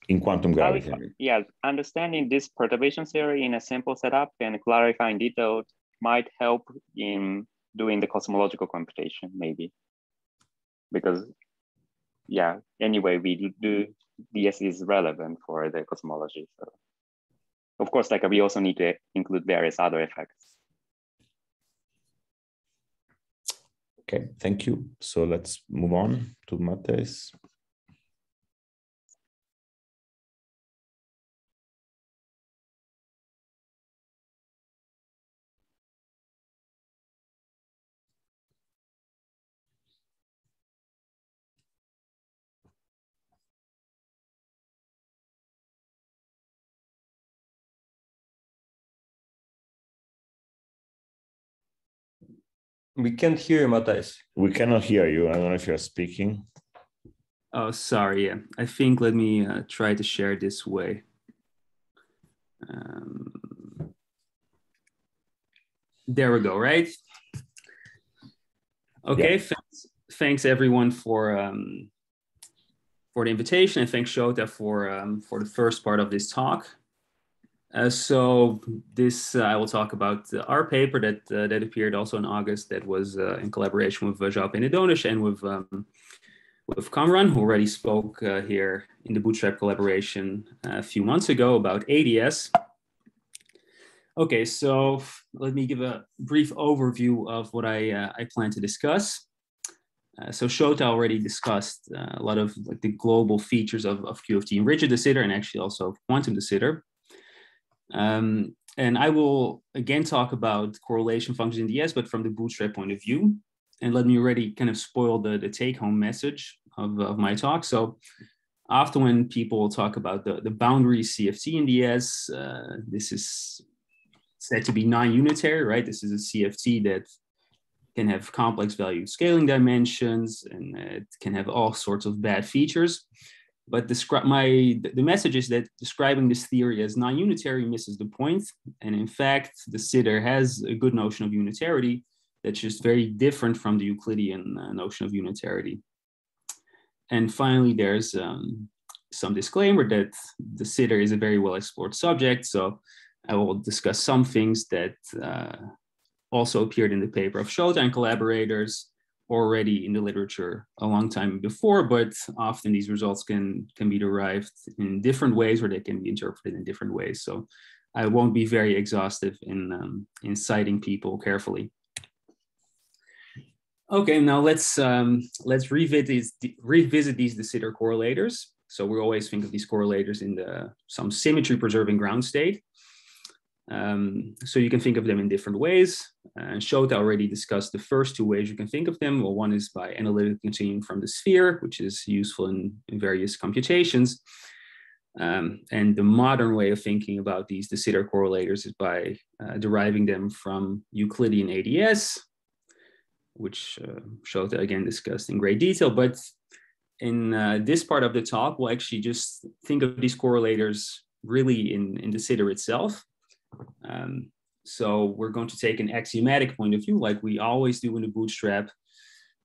in quantum gravity yeah understanding this perturbation theory in a simple setup and clarifying detailed might help in doing the cosmological computation maybe. Because yeah anyway we do ds is relevant for the cosmology so. Of course like we also need to include various other effects. Okay thank you. So let's move on to Matthijs. We can't hear you, Matthijs. We cannot hear you. I don't know if you're speaking. Oh, sorry. Yeah, I think let me uh, try to share this way. Um, there we go, right? Okay, yeah. thanks, thanks everyone for um, for the invitation and thanks Shota for um, for the first part of this talk. Uh, so this uh, I will talk about uh, our paper that uh, that appeared also in August that was uh, in collaboration with uh, Penedones and with um, with Kamran, who already spoke uh, here in the Bootstrap collaboration a few months ago about ADS. Okay, so let me give a brief overview of what I, I plan to discuss. Uh, so Shota already discussed uh, a lot of like the global features of, of QFT and rigid de Sitter and actually also quantum de Sitter. Um, and I will again talk about correlation functions in DS, but from the bootstrap point of view. And let me already kind of spoil the, the take home message of, of my talk. So often when people talk about the, the boundary CFT in DS, uh, this is said to be non-unitary, right? This is a CFT that can have complex value scaling dimensions and it can have all sorts of bad features. But my the message is that describing this theory as non-unitary misses the. And in fact, de Sitter has a good notion of unitarity that's just very different from the Euclidean uh, notion of unitarity. And finally, there's um, some disclaimer that de Sitter is a very well explored subject. So I will discuss some things that uh, also appeared in the paper of Shota and collaborators already in the literature a long time before, but often these results can, can be derived in different ways or they can be interpreted in different ways. So I won't be very exhaustive in, um, in citing people carefully. Okay, now let's um, let's revisit these, revisit these de Sitter correlators. So we always think of these correlators in the some symmetry preserving ground state. Um, so you can think of them in different ways. And Shota already discussed the first two ways you can think of them. Well, one is by analytically continuing from the sphere, which is useful in, in various computations. Um, and the modern way of thinking about these de Sitter correlators is by uh, deriving them from Euclidean ADS, which uh, Shota again discussed in great detail. But in uh, this part of the talk, we'll actually just think of these correlators really in, in de Sitter itself. Um, so we're going to take an axiomatic point of view, like we always do in the bootstrap.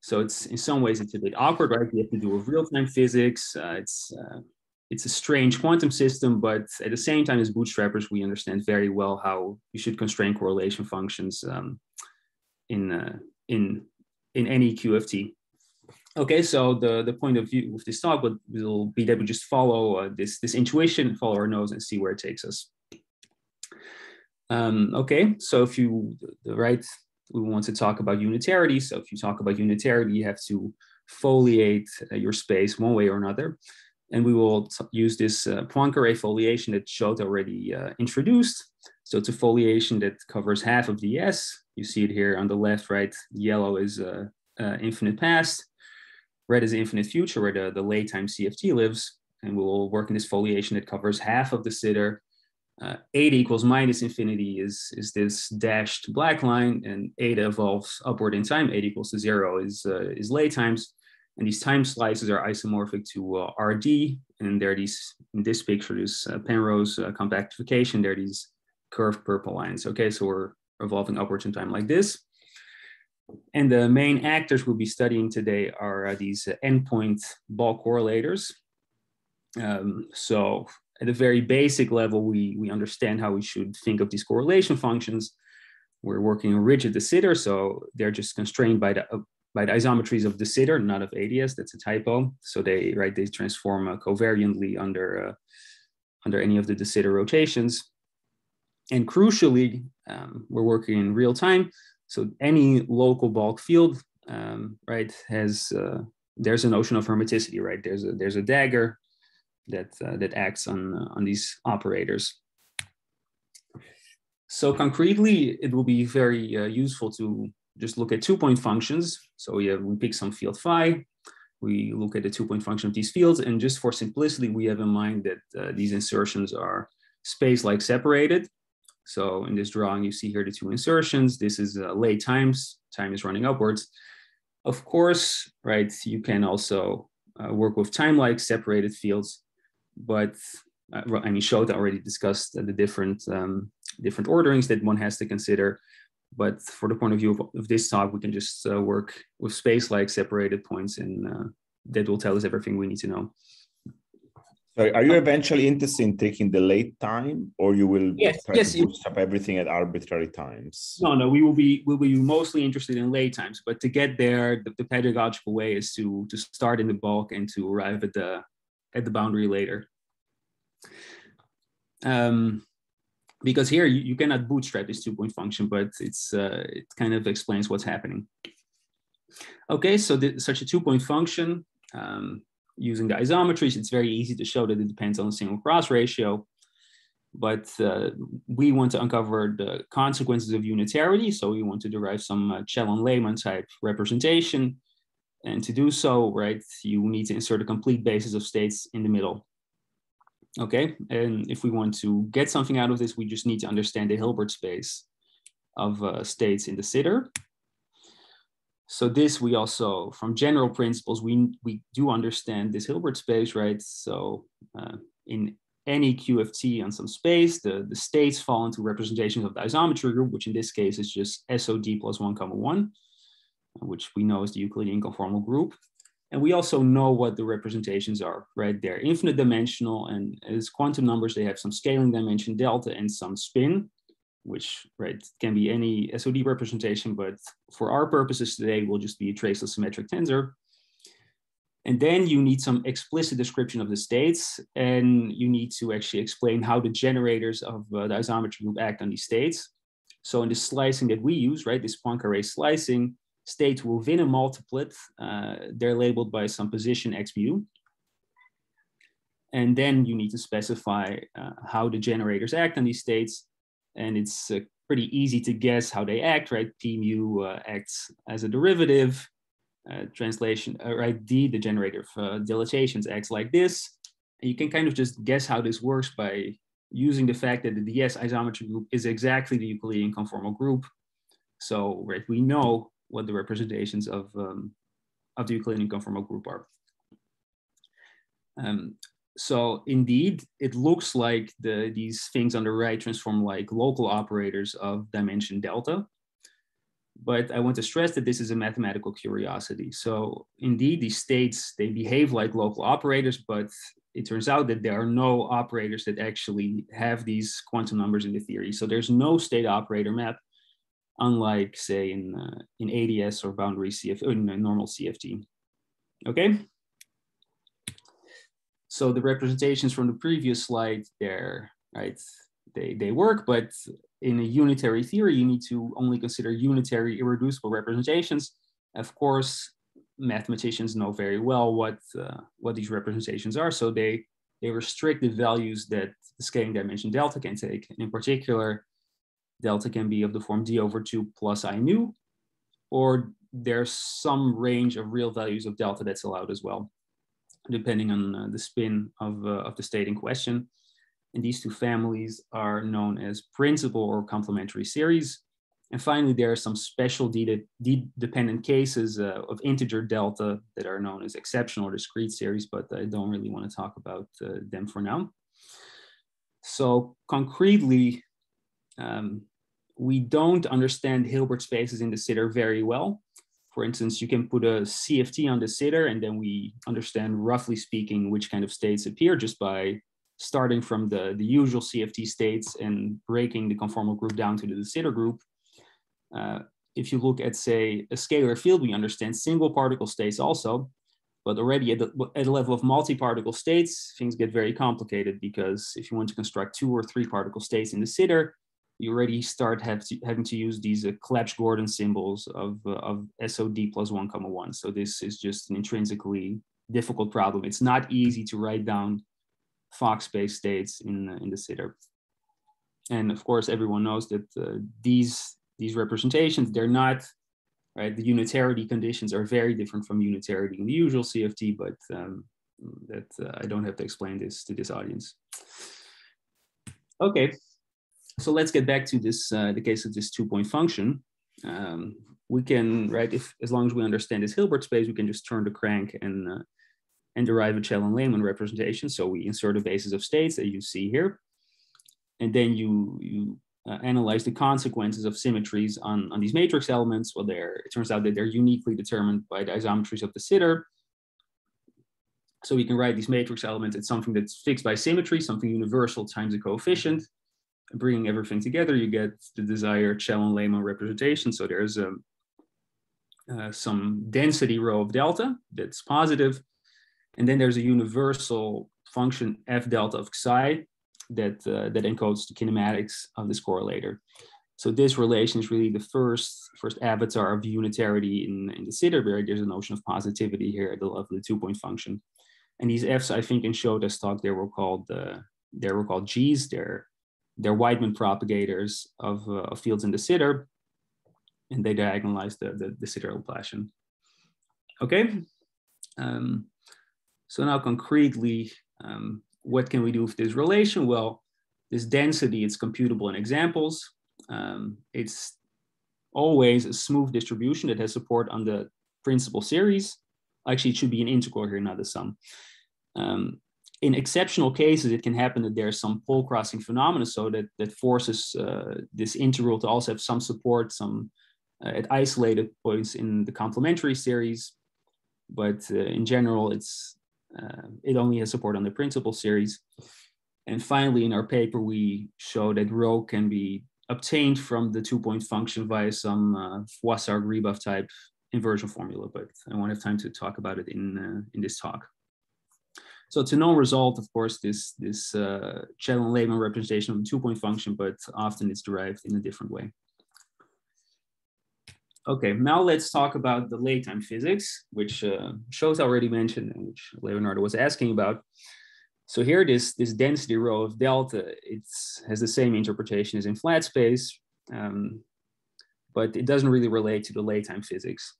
So it's in some ways it's a bit awkward, right? We have to do with real-time physics. Uh, it's uh, it's a strange quantum system, but at the same time, as bootstrappers, we understand very well how you should constrain correlation functions um, in uh, in in any QFT. Okay, so the the point of view of this talk will, will be that we just follow uh, this this intuition, follow our nose, and see where it takes us. Um, okay, so if you, right, we want to talk about unitarity. So if you talk about unitarity, you have to foliate uh, your space one way or another. And we will use this uh, Poincare foliation that Shota already uh, introduced. So it's a foliation that covers half of the S. You see it here on the left, right? Yellow is uh, uh, infinite past. Red is infinite future, where the, the late time CFT lives. And we will work in this foliation that covers half of de Sitter uh, eta equals minus infinity is, is this dashed black line, and eta evolves upward in time. Eta equals to zero is, uh, is late times. And these time slices are isomorphic to uh, RD. And there are these, in this picture, this uh, Penrose uh, compactification, there are these curved purple lines. Okay, so we're evolving upwards in time like this. And the main actors we'll be studying today are uh, these endpoint ball correlators. Um, so at a very basic level, we, we understand how we should think of these correlation functions. We're working on rigid de Sitter, so they're just constrained by the uh, by the isometries of de Sitter, not of ADS. That's a typo. So they right they transform uh, covariantly under uh, under any of the de Sitter rotations. And crucially, um, we're working in real time. So any local bulk field, um, right, has uh, there's a notion of hermiticity, right? There's a there's a dagger that uh, that acts on uh, on these operators. So concretely, it will be very uh, useful to just look at two-point functions. So we, have, we pick some field phi, we look at the two-point function of these fields, and just for simplicity, we have in mind that uh, these insertions are space-like separated. So in this drawing, you see here the two insertions. This is uh, late times, time is running upwards. Of course, right, you can also uh, work with time-like separated fields, but uh, I mean, Shota already discussed the different, um, different orderings that one has to consider. But for the point of view of, of this talk, we can just uh, work with space-like separated points and uh, that will tell us everything we need to know. So are you eventually interested in taking the late time or you will yes, try yes, to bootstrap everything at arbitrary times? No, no, we will be we will be mostly interested in late times, but to get there, the, the pedagogical way is to to start in the bulk and to arrive at the at the boundary later. Um, because here you, you cannot bootstrap this two-point function, but it's uh, it kind of explains what's happening. Okay, so the, such a two-point function um, using the isometries, it's very easy to show that it depends on a single cross ratio. But uh, we want to uncover the consequences of unitarity. So we want to derive some uh, Källén-Lehmann type representation. And to do so, right, you need to insert a complete basis of states in the middle. Okay, and if we want to get something out of this, we just need to understand the Hilbert space of uh, states in de Sitter. So this we also, from general principles, we, we do understand this Hilbert space, right? So uh, in any QFT on some space, the, the states fall into representations of the isometry group, which in this case is just SOD plus one comma one, which we know is the Euclidean conformal group. And we also know what the representations are, right? They're infinite dimensional and as quantum numbers, they have some scaling dimension delta and some spin which right can be any SOD representation, but for our purposes today will just be a traceless symmetric tensor. And then you need some explicit description of the states, and you need to actually explain how the generators of uh, the isometry group act on these states. So in the slicing that we use, right, this Poincare slicing, states within a multiplet, uh, they're labeled by some position x mu. And then you need to specify uh, how the generators act on these states and it's uh, pretty easy to guess how they act, right? P mu uh, acts as a derivative. Uh, translation, uh, right? D, the generator of uh, dilatations, acts like this. And you can kind of just guess how this works by using the fact that the DS isometry group is exactly the Euclidean conformal group. So, right, we know what the representations of, um, of the Euclidean conformal group are. Um, so indeed, it looks like the, these things on the right transform like local operators of dimension delta. But I want to stress that this is a mathematical curiosity. So indeed, these states, they behave like local operators, but it turns out that there are no operators that actually have these quantum numbers in the theory. So there's no state operator map, unlike say in, uh, in ADS or boundary CF, in normal CFT. Okay. So the representations from the previous slide there, right, they, they work, but in a unitary theory, you need to only consider unitary irreducible representations. Of course, mathematicians know very well what, uh, what these representations are. So they, they restrict the values that the scaling dimension delta can take. And in particular, delta can be of the form d over 2 plus i nu, or there's some range of real values of delta that's allowed as well depending on uh, the spin of, uh, of the state in question. And these two families are known as principal or complementary series. And finally, there are some special D-dependent cases uh, of integer delta that are known as exceptional or discrete series, but I don't really want to talk about uh, them for now. So concretely, um, we don't understand Hilbert spaces in de Sitter very well. For instance, you can put a CFT on de Sitter and then we understand roughly speaking which kind of states appear just by starting from the, the usual CFT states and breaking the conformal group down to the Sitter group. Uh, if you look at, say, a scalar field, we understand single particle states also, but already at the, at the level of multi-particle states, things get very complicated because if you want to construct two or three particle states in de Sitter, you already start to, having to use these uh, Clebsch-Gordan symbols of, uh, of SOD plus one comma one. So this is just an intrinsically difficult problem. It's not easy to write down space states in, uh, in de Sitter. And of course, everyone knows that uh, these, these representations, they're not, right? The unitarity conditions are very different from unitarity in the usual CFT, but um, that uh, I don't have to explain this to this audience. Okay, so let's get back to this, uh, the case of this two-point function. Um, we can, right, if as long as we understand this Hilbert space, we can just turn the crank and uh, and derive a Källén-Lehmann representation. So we insert a basis of states that you see here, and then you you uh, analyze the consequences of symmetries on, on these matrix elements. Well, there it turns out that they're uniquely determined by the isometries of de Sitter. So we can write these matrix elements It's something that's fixed by symmetry, something universal times a coefficient. And bringing everything together, you get the desired Källén-Lehmann representation. So there's a, uh, some density rho of delta that's positive. And then there's a universal function f delta of psi that, uh, that encodes the kinematics of this correlator. So this relation is really the first, first avatar of unitarity in, in de Sitter, where there's a notion of positivity here at the level of the two-point function. And these Fs, I think in Shota's talk, they were called, uh, they were called Gs. They're, they're Wightman propagators of, uh, of fields in de Sitter, and they diagonalize the, the, de Sitter Laplacian. Okay, um, so now concretely, um, what can we do with this relation? Well, this density, it's computable in examples. Um, it's always a smooth distribution that has support on the principal series. Actually, it should be an integral here, not a sum. Um, in exceptional cases, it can happen that there's some pole crossing phenomena, so that that forces uh, this integral to also have some support, some uh, at isolated points in the complementary series. But uh, in general, it's uh, it only has support on the principal series. And finally, in our paper, we show that rho can be obtained from the two-point function via some uh, Froissart-Gribov type inversion formula, but I won't have time to talk about it in, uh, in this talk. So to known result, of course, this, this uh, Källén-Lehmann representation of the two-point function, but often it's derived in a different way. Okay, now let's talk about the late time physics, which uh, already mentioned which Leonardo was asking about. So here, this, this density rho of delta, it has the same interpretation as in flat space, um, but it doesn't really relate to the late time physics.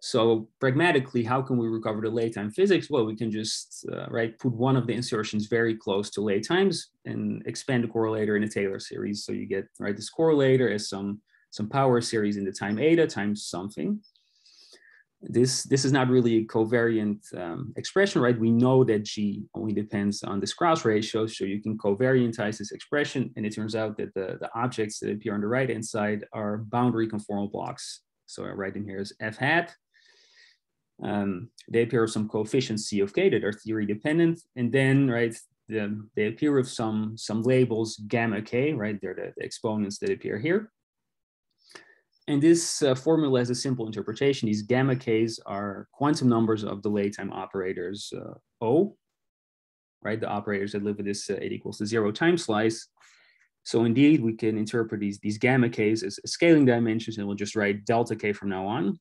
So pragmatically, how can we recover the late time physics? Well, we can just uh, right put one of the insertions very close to late times and expand the correlator in a Taylor series. So you get right this correlator as some some power series in the time eta times something. This, this is not really a covariant um, expression, right? We know that G only depends on this cross ratio, so you can covariantize this expression, and it turns out that the, the objects that appear on the right-hand side are boundary conformal blocks. So I write in here as f hat. Um, they appear with some coefficients C of k that are theory dependent, and then, right, the, they appear with some, some labels gamma k, right? They're the, the exponents that appear here. And this uh, formula has a simple interpretation. These gamma k's are quantum numbers of the late time operators uh, O, right? The operators that live with this uh, 8 equals to zero time slice. So indeed, we can interpret these, these gamma k's as scaling dimensions and we'll just write delta k from now on.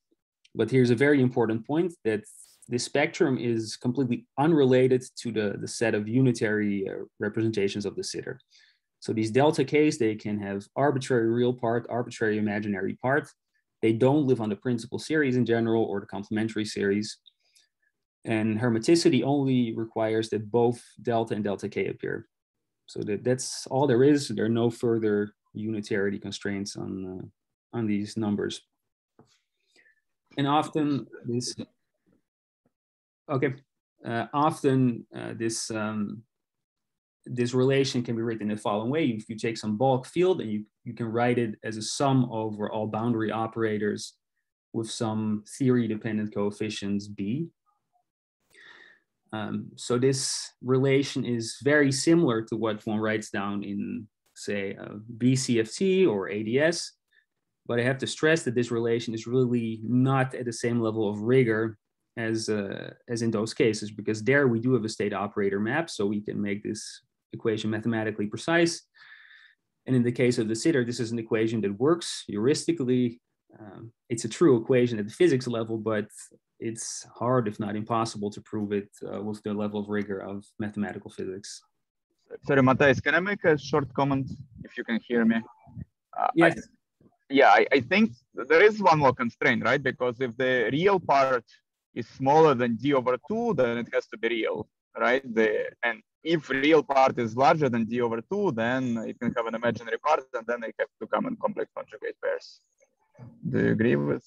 But here's a very important point that the spectrum is completely unrelated to the, the set of unitary uh, representations of de Sitter. So these delta k's, they can have arbitrary real part, arbitrary imaginary part. They don't live on the principal series in general or the complementary series. And hermiticity only requires that both delta and delta k appear. So that, that's all there is. There are no further unitarity constraints on, uh, on these numbers. And often this, okay, uh, often uh, this um, this relation can be written in the following way. If you take some bulk field and you, you can write it as a sum over all boundary operators with some theory dependent coefficients B. Um, so this relation is very similar to what one writes down in say BCFT or ADS, but I have to stress that this relation is really not at the same level of rigor as, uh, as in those cases, because there we do have a state operator map, so we can make this equation mathematically precise. And in the case of de Sitter, this is an equation that works heuristically. Um, it's a true equation at the physics level, but it's hard, if not impossible, to prove it uh, with the level of rigor of mathematical physics. Sorry, Matthijs, can I make a short comment if you can hear me? Uh, yes. I, yeah, I, I think there is one more constraint, right? Because if the real part is smaller than d over 2, then it has to be real, right? The, and if real part is larger than d over 2, then it can have an imaginary part, and then they have to come in complex conjugate pairs. Do you agree with?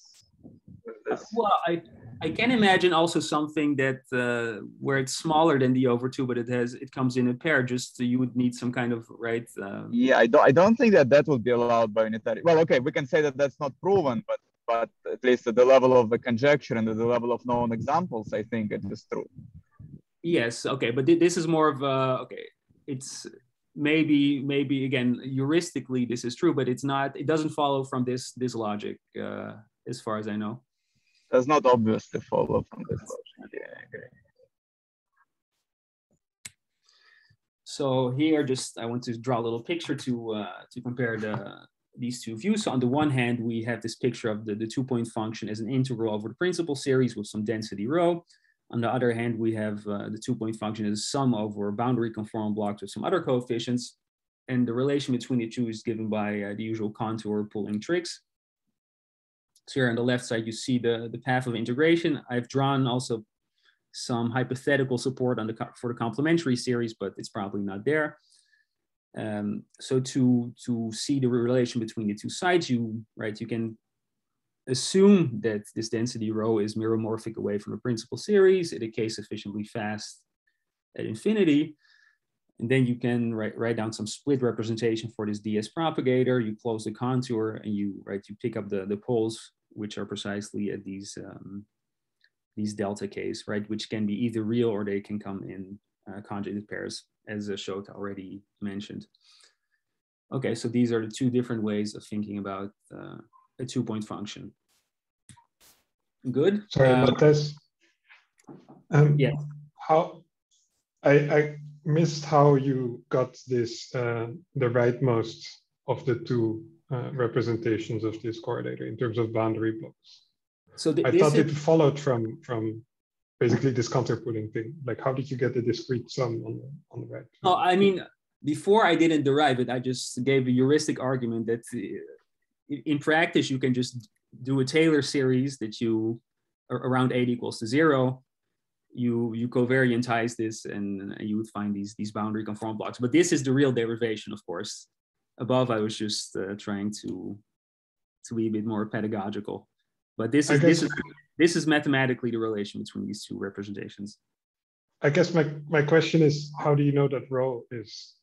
Well, I, I can imagine also something that uh, where it's smaller than the over 2, but it has it comes in a pair, just so you would need some kind of, right? Uh... Yeah, I don't, I don't think that that would be allowed by unitary. Well, okay, we can say that that's not proven, but but at least at the level of the conjecture and at the level of known examples, I think it is true. Yes. Okay. But this is more of a, okay. It's maybe, maybe again, heuristically, this is true, but it's not, it doesn't follow from this, this logic uh, as far as I know. Does not obvious obviously follow from this logic. Yeah, I agree. So here, just I want to draw a little picture to uh, to compare the these two views. So on the one hand, we have this picture of the, the two-point function as an integral over the principal series with some density rho. On the other hand, we have uh, the two-point function as a sum over boundary conformal blocks with some other coefficients. And the relation between the two is given by uh, the usual contour pulling tricks. So here on the left side, you see the, the path of integration. I've drawn also some hypothetical support on the, for the complementary series, but it's probably not there. Um, so to, to see the relation between the two sides, you, right, you can assume that this density rho is meromorphic away from the principal series, it decays sufficiently fast at infinity. And then you can write, write down some split representation for this ds propagator. You close the contour and you, right, you pick up the, the poles, which are precisely at these, um, these delta k's, right, which can be either real or they can come in uh, conjugate pairs, as Shota already mentioned. Okay, so these are the two different ways of thinking about uh, a two-point function. Good. Sorry um, about this. Um, yeah. How I, I missed how you got this uh, the rightmost of the two uh, representations of this correlator in terms of boundary blocks. So I thought it followed from from basically this contour pulling thing. Like, how did you get the discrete sum on the on the right? Oh, I mean, before I didn't derive it, I just gave a heuristic argument that uh, in practice you can just do a Taylor series that you around eta equals to zero, you you covariantize this and you would find these these boundary conformal blocks. But this is the real derivation, of course. Above, I was just uh, trying to to be a bit more pedagogical. But this is this is this is mathematically the relation between these two representations. I guess my my question is, how do you know that rho is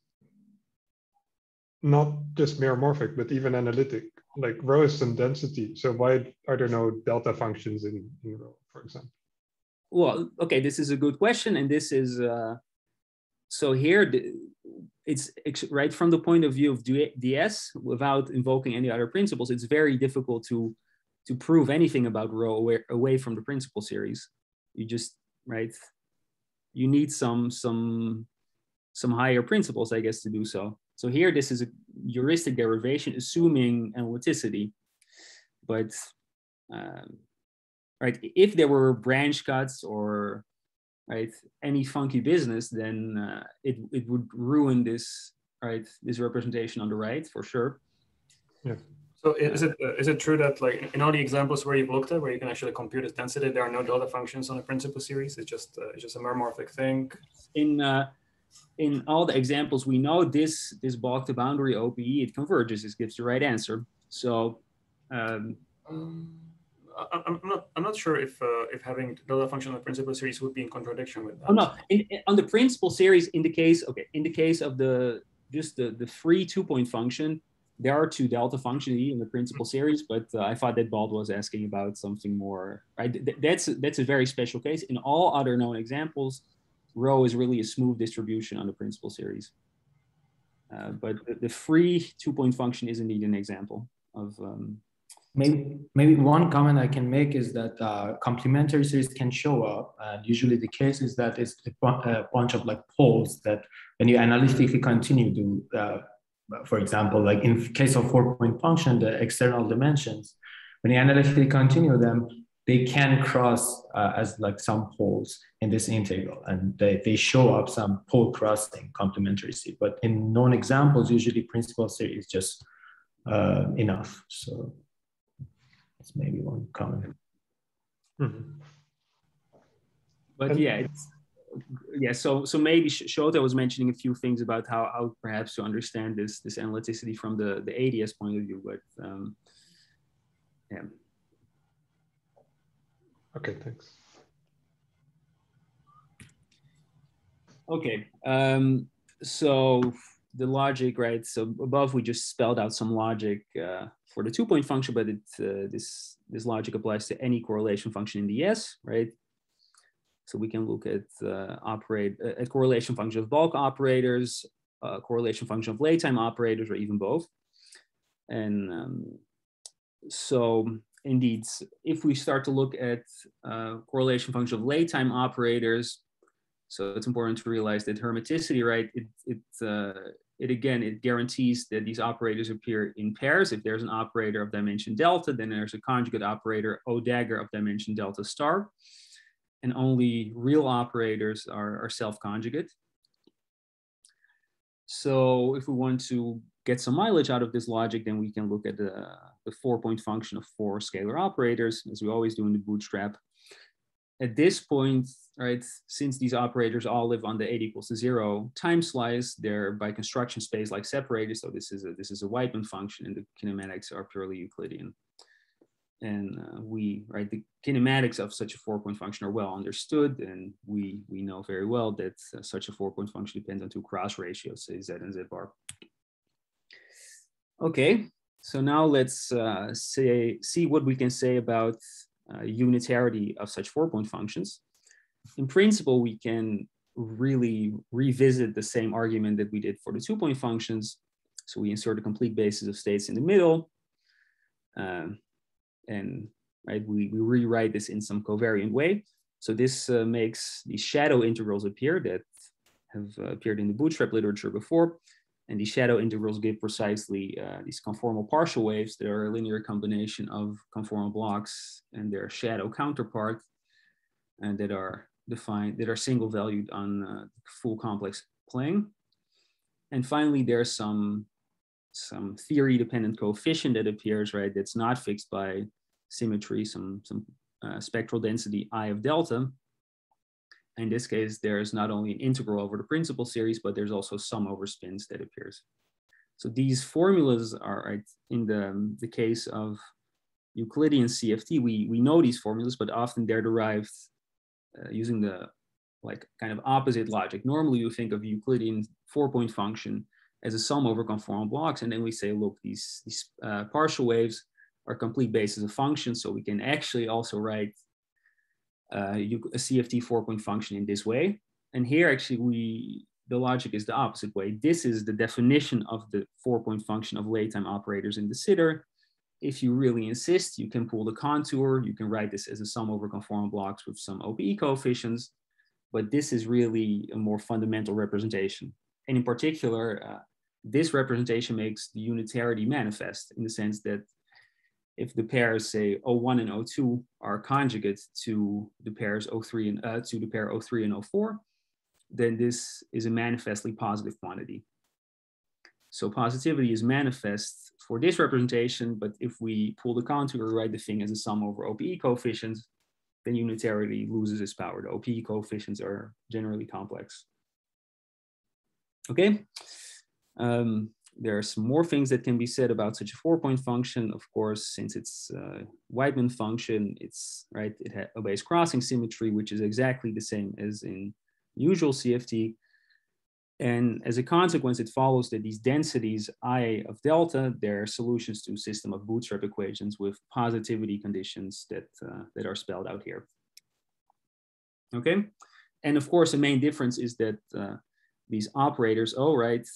not just meromorphic, but even analytic? like rho is some density. So why are there no delta functions in, in rho, for example? Well, okay, this is a good question. And this is, uh, so here, it's right from the point of view of DS, without invoking any other principles, it's very difficult to, to prove anything about rho away, away from the principal series. You just, right, you need some, some, some higher principles, I guess, to do so. So here, this is a heuristic derivation assuming analyticity. But um, right, if there were branch cuts or right any funky business, then uh, it it would ruin this right this representation on the right for sure. Yeah. So is it uh, is it true that like in all the examples where you've looked at, where you can actually compute its density, there are no delta functions on a principal series? It's just uh, it's just a meromorphic thing. In uh, in all the examples we know this this bulk to boundary OPE it converges. It gives the right answer. So. Um, um, I'm not. I'm not sure if uh, if having delta function on the principal series would be in contradiction with that. Oh no! In, in, on the principal series, in the case okay, in the case of the just the the free two point function, there are two delta functions in the principal series. But uh, I thought that Balt was asking about something more. Right? That's that's a very special case. In all other known examples, rho is really a smooth distribution on the principal series. Uh, but the, the, free two-point function is indeed an example of. Um, maybe maybe one comment I can make is that uh, complementary series can show up, and usually the case is that it's a bunch of like poles that when you analytically continue to, uh, for example, like in case of four-point function, the external dimensions, when you analytically continue them, they can cross uh, as like some poles in this integral and they, they show up some pole crossing complementary series. But in known examples, usually principal series is just uh, enough. So that's maybe one comment. Mm -hmm. But yeah, it's yeah, so so maybe Shota was mentioning a few things about how, how perhaps to understand this this analyticity from the the ADS point of view, but um, yeah. Okay, thanks. Okay, um, so the logic, right? So above we just spelled out some logic uh, for the two-point function, but it, uh, this this logic applies to any correlation function in the S, right? So we can look at uh, operate uh, at correlation function of bulk operators, uh, correlation function of late time operators, or even both. And um, so indeed, if we start to look at uh, correlation function of late time operators, so it's important to realize that hermiticity, right? It it uh, it again it guarantees that these operators appear in pairs. If there's an operator of dimension delta, then there's a conjugate operator O dagger of dimension delta star and only real operators are, are self-conjugate. So if we want to get some mileage out of this logic, then we can look at the, the four-point function of four scalar operators, as we always do in the bootstrap. At this point, right, since these operators all live on the eta equals to zero time slice, they're by construction space like separated. So this is a, this is a Wightman function and the kinematics are purely Euclidean and uh, we right the kinematics of such a four point function are well understood and we we know very well that uh, such a four point function depends on two cross ratios say z and z bar okay so now let's uh, say see what we can say about unitarity of such four point functions in principle we can really revisit the same argument that we did for the two point functions so we insert a complete basis of states in the middle um, and right, we, we rewrite this in some covariant way. So this uh, makes these shadow integrals appear that have uh, appeared in the bootstrap literature before. And these shadow integrals give precisely uh, these conformal partial waves that are a linear combination of conformal blocks and their shadow counterpart and that are defined, that are single valued on uh, full complex plane. And finally, there's some, some theory dependent coefficient that appears, right, that's not fixed by symmetry, some, some uh, spectral density I of delta. In this case, there's not only an integral over the principal series, but there's also sum over spins that appears. So these formulas are right, in the, the case of Euclidean CFT, we, we know these formulas, but often they're derived uh, using the like kind of opposite logic. Normally you think of Euclidean four point function as a sum over conformal blocks. And then we say, look, these, these uh, partial waves are complete basis of functions. So we can actually also write uh, a CFT four point function in this way. And here actually we, the logic is the opposite way. This is the definition of the four point function of late time operators in de Sitter. If you really insist, you can pull the contour. You can write this as a sum over conformal blocks with some OPE coefficients. But this is really a more fundamental representation. And in particular, uh, this representation makes the unitarity manifest in the sense that if the pairs say O1 and O2 are conjugate to the pairs O3 and uh, to the pair O3 and O4, then this is a manifestly positive quantity. So positivity is manifest for this representation, but if we pull the contour, write the thing as a sum over OPE coefficients, then unitarity loses its power. The OPE coefficients are generally complex. Okay. Um, there are some more things that can be said about such a four-point function. Of course, since it's a Wightman function, it's right. It obeys crossing symmetry, which is exactly the same as in usual CFT. And as a consequence, it follows that these densities I of delta, they're solutions to a system of bootstrap equations with positivity conditions that, uh, that are spelled out here. Okay. And of course, the main difference is that uh, these operators, oh, right,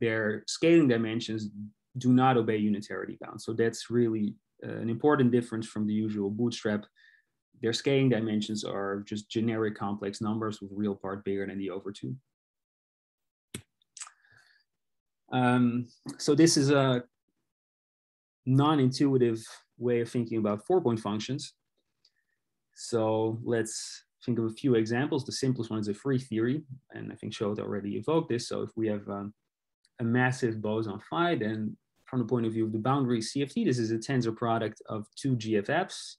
their scaling dimensions do not obey unitarity bounds. So that's really uh, an important difference from the usual bootstrap. Their scaling dimensions are just generic complex numbers with real part bigger than the over two. Um, so this is a non-intuitive way of thinking about four-point functions. So let's think of a few examples. The simplest one is a free theory, and I think Shota already evoked this. So if we have um, a massive boson phi, then from the point of view of the boundary CFT, this is a tensor product of two GFFs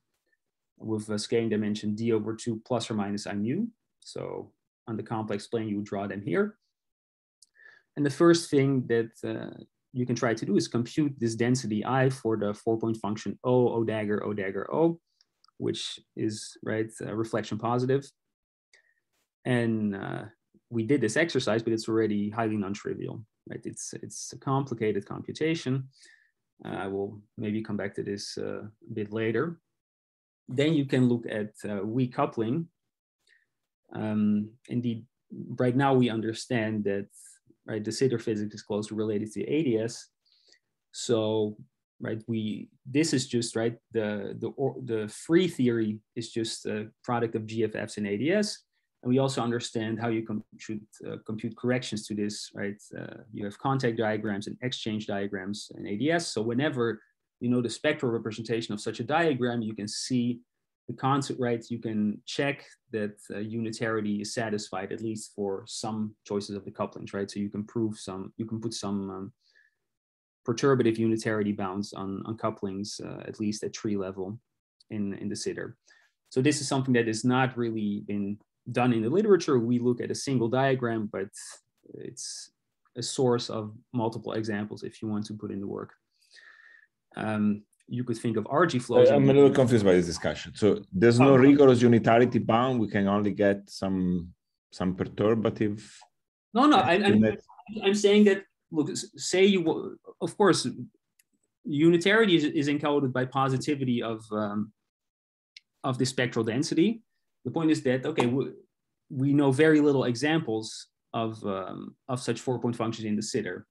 with a scaling dimension d over 2 plus or minus i mu. So on the complex plane, you draw them here. And the first thing that uh, you can try to do is compute this density I for the four point function O, O dagger, O dagger, O, which is right reflection positive. And uh, we did this exercise, but it's already highly non-trivial, right? It's, it's a complicated computation. Uh, I will maybe come back to this uh, a bit later. Then you can look at uh, weak coupling. Um, indeed, right now we understand that right? De Sitter physics is closely related to ADS. So, right, we this is just right. The the or, the free theory is just a product of GFFs and ADS, and we also understand how you should uh, compute corrections to this. Right, uh, you have contact diagrams and exchange diagrams in ADS. So whenever you know the spectral representation of such a diagram, you can see the concept, right, you can check that uh, unitarity is satisfied at least for some choices of the couplings, right? So you can prove some, you can put some um, perturbative unitarity bounds on, on couplings, uh, at least at tree level in, in de Sitter. So this is something that has not really been done in the literature. We look at a single diagram, but it's a source of multiple examples if you want to put in the work. Um, you could think of RG flows. I'm a little confused by this discussion. So there's no rigorous unitarity bound. We can only get some some perturbative. No, no. I, am I'm, I'm saying that. Look, say you. Of course, unitarity is, is encoded by positivity of um, of the spectral density. The point is that okay, we, we know very little examples of um, of such four point functions in de Sitter.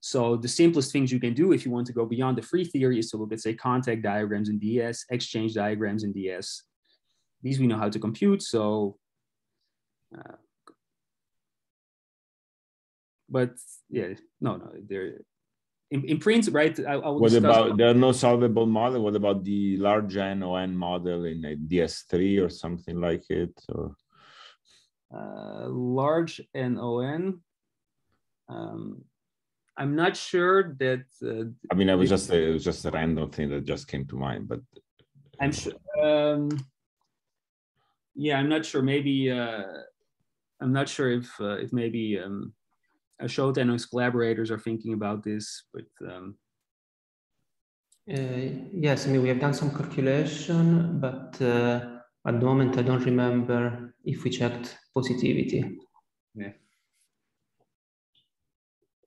So the simplest things you can do if you want to go beyond the free theory is to look at, say, contact diagrams in DS, exchange diagrams in DS. These we know how to compute, so. Uh, but yeah, no, no, there. In, in principle, right? I, I what about there are no solvable model? What about the large N O N model in a DS3 or something like it? Or uh, large N O N. Um, I'm not sure that. Uh, I mean, I was just a, it was just a random thing that just came to mind, but I'm sure. Um, yeah, I'm not sure. Maybe uh, I'm not sure if uh, if maybe um, Ashota and his collaborators are thinking about this, but. Um, uh, yes, I mean we have done some calculation, but uh, at the moment I don't remember if we checked positivity. Yeah.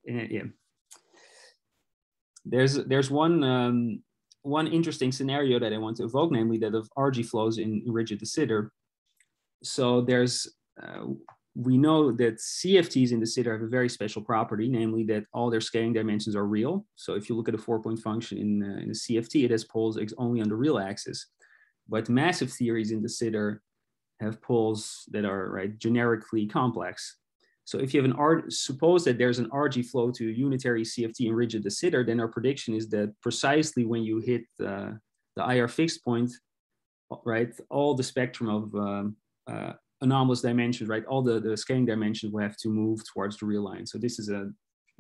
Yeah there's there's one um, one interesting scenario that I want to evoke, namely that of RG flows in rigid Sitter. So there's uh, we know that CFTs in de Sitter have a very special property, namely that all their scaling dimensions are real. So if you look at a four-point function in, uh, in a CFT, it has poles only on the real axis. But massive theories in de Sitter have poles that are right generically complex. So if you have an R, suppose that there's an RG flow to unitary CFT in rigid de Sitter, then our prediction is that precisely when you hit uh, the IR fixed point, right, all the spectrum of um, uh, anomalous dimensions, right, all the, the scaling dimensions will have to move towards the real line. So this is a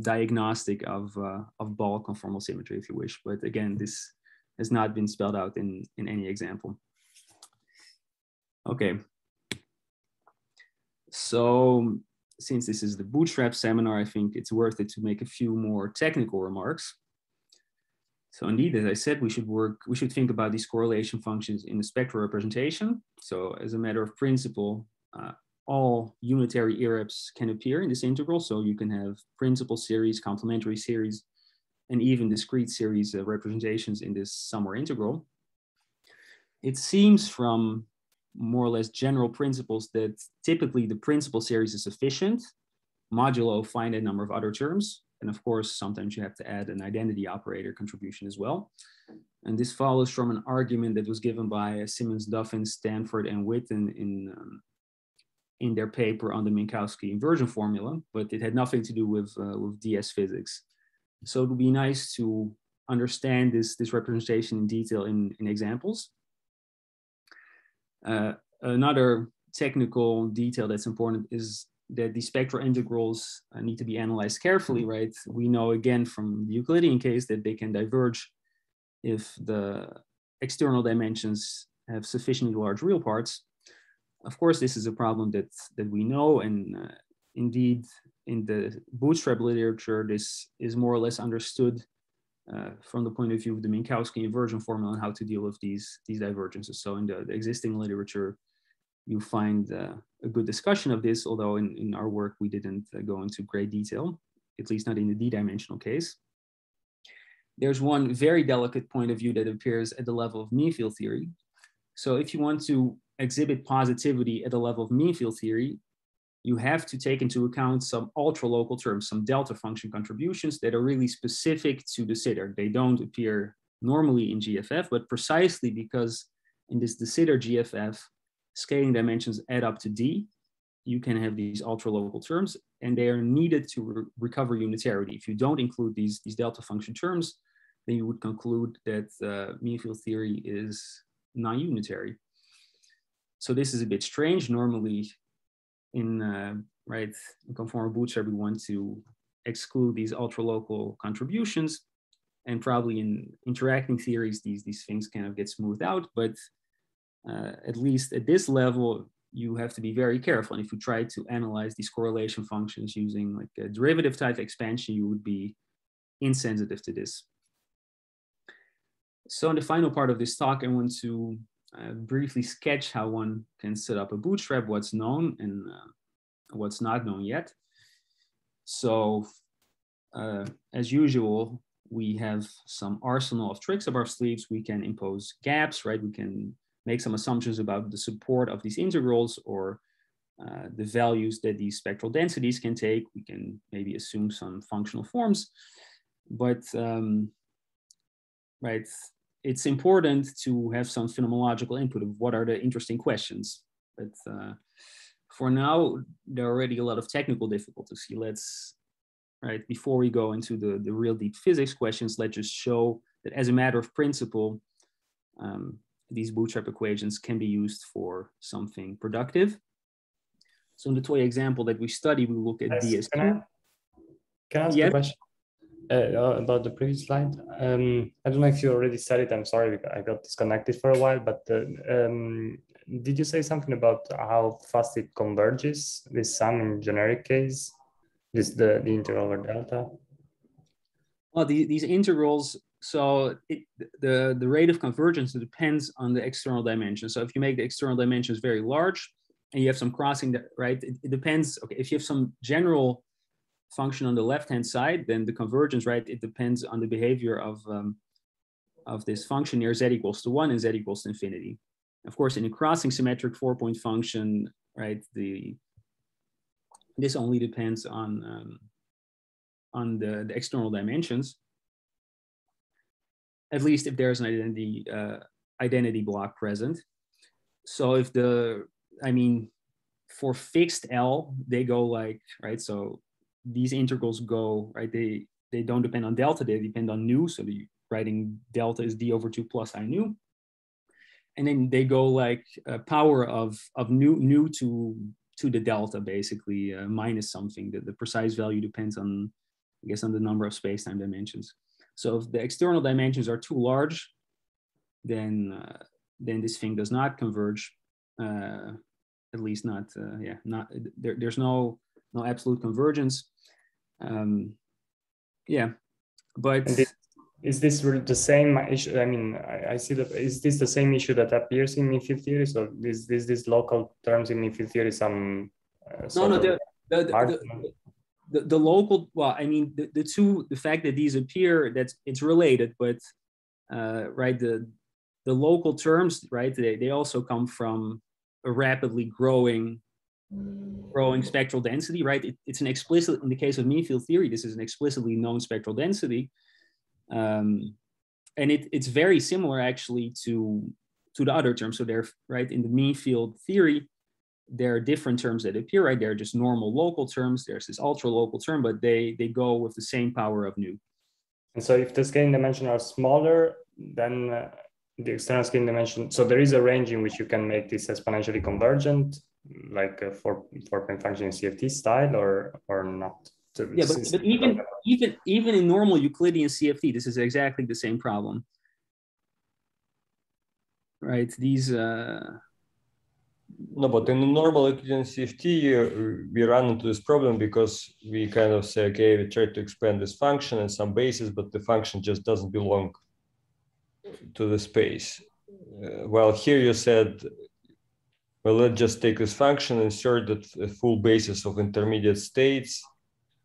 diagnostic of, uh, of ball conformal symmetry, if you wish. But again, this has not been spelled out in, in any example. Okay. So since this is the bootstrap seminar, I think it's worth it to make a few more technical remarks. So indeed, as I said, we should work, we should think about these correlation functions in the spectral representation. So as a matter of principle, uh, all unitary IREPs can appear in this integral. So you can have principal series, complementary series, and even discrete series of representations in this summary integral. It seems from more or less general principles that typically the principal series is sufficient, modulo finite number of other terms. And of course, sometimes you have to add an identity operator contribution as well. And this follows from an argument that was given by Simmons-Duffin, Stanford, and Witten in, um, in their paper on the Minkowski inversion formula, but it had nothing to do with, uh, with DS physics. So it would be nice to understand this, this representation in detail in, in examples. Uh, another technical detail that's important is that the spectral integrals uh, need to be analyzed carefully, right? We know again from the Euclidean case that they can diverge if the external dimensions have sufficiently large real parts. Of course, this is a problem that, that we know and uh, indeed in the bootstrap literature, this is more or less understood uh, from the point of view of the Minkowski inversion formula and how to deal with these, these divergences. So in the, the existing literature, you find uh, a good discussion of this, although in, in our work, we didn't uh, go into great detail, at least not in the d-dimensional case. There's one very delicate point of view that appears at the level of mean field theory. So if you want to exhibit positivity at the level of mean field theory, you have to take into account some ultra local terms, some delta function contributions that are really specific to de Sitter. They don't appear normally in GFF, but precisely because in this de Sitter GFF, scaling dimensions add up to D, you can have these ultra local terms and they are needed to re recover unitarity. If you don't include these, these delta function terms, then you would conclude that uh, mean field theory is non-unitary. So this is a bit strange. Normally in uh, right in conformal bootstrap, we want to exclude these ultra local contributions. And probably in interacting theories, these, these things kind of get smoothed out. But uh, at least at this level, you have to be very careful. And if you try to analyze these correlation functions using like a derivative type expansion, you would be insensitive to this. So in the final part of this talk, I want to uh, briefly sketch how one can set up a bootstrap, what's known and uh, what's not known yet. So uh, as usual, we have some arsenal of tricks up our sleeves. We can impose gaps, right? We can make some assumptions about the support of these integrals or uh, the values that these spectral densities can take. We can maybe assume some functional forms, but um, right, it's important to have some phenomenological input of what are the interesting questions. But uh, for now, there are already a lot of technical difficulties. So let's, right, before we go into the, the real deep physics questions, let's just show that as a matter of principle, um, these bootstrap equations can be used for something productive. So in the toy example that we study, we look at yes. DS2. Can I, can I ask a question uh, about the previous slide? Um, I don't know if you already said it. I'm sorry, I got disconnected for a while, but uh, um, did you say something about how fast it converges, this sum in generic case, this the, the integral over delta? Well, the, these integrals so it, the, the rate of convergence depends on the external dimension. So if you make the external dimensions very large and you have some crossing, that, right, it, it depends. Okay, if you have some general function on the left-hand side, then the convergence, right, it depends on the behavior of, um, of this function near z equals to one and z equals to infinity. Of course, in a crossing symmetric four-point function, right, the this only depends on um, on the, the external dimensions at least if there's an identity uh, identity block present. So if the, I mean, for fixed L, they go like, right? So these integrals go, right? They, they don't depend on delta, they depend on nu. So the writing delta is d over two plus I nu. And then they go like a power of, of nu, nu to, to the delta, basically uh, minus something. The, the precise value depends on, I guess, on the number of space-time dimensions. So if the external dimensions are too large, then uh, then this thing does not converge. Uh, at least not uh, yeah not there, there's no no absolute convergence. Um, yeah, but is this really the same issue? I mean, I, I, see that is this the same issue that appears in mean-field theory? So is this this local terms in mean-field theory some uh, no no the, the, the, the, the local well i mean the, the two the fact that these appear that's it's related but uh, right the the local terms right they, they also come from a rapidly growing growing spectral density right it, it's an explicit in the case of mean field theory this is an explicitly known spectral density um, and it, it's very similar actually to to the other terms so they're right in the mean field theory there are different terms that appear, right? They're just normal local terms. There's this ultra local term, but they, they go with the same power of nu. And so if the scaling dimension are smaller, then uh, the external scaling dimension, so there is a range in which you can make this exponentially convergent, like a four, four point function in CFT style or, or not. So yeah, but, but even, even, even in normal Euclidean CFT, this is exactly the same problem. Right, these, uh, No, but in the normal Euclidean CFT, we run into this problem because we kind of say, okay, we try to expand this function in some basis, but the function just doesn't belong to the space. Uh, well, here you said, well, let's just take this function, and insert the full basis of intermediate states.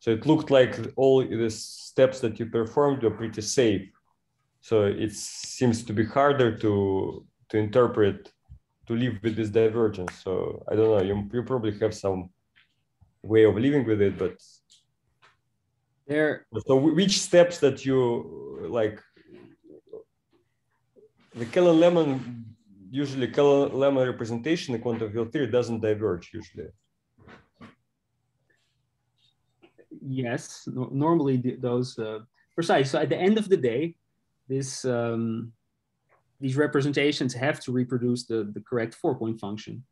So it looked like all the steps that you performed were pretty safe. So it seems to be harder to to interpret to live with this divergence. So I don't know, you, you probably have some way of living with it, but there. So which steps that you like, the Källén-Lehmann, usually Källén-Lehmann representation in quantum field theory doesn't diverge usually. Yes, no, normally those uh, precise. So at the end of the day, this um, these representations have to reproduce the, the correct four point function.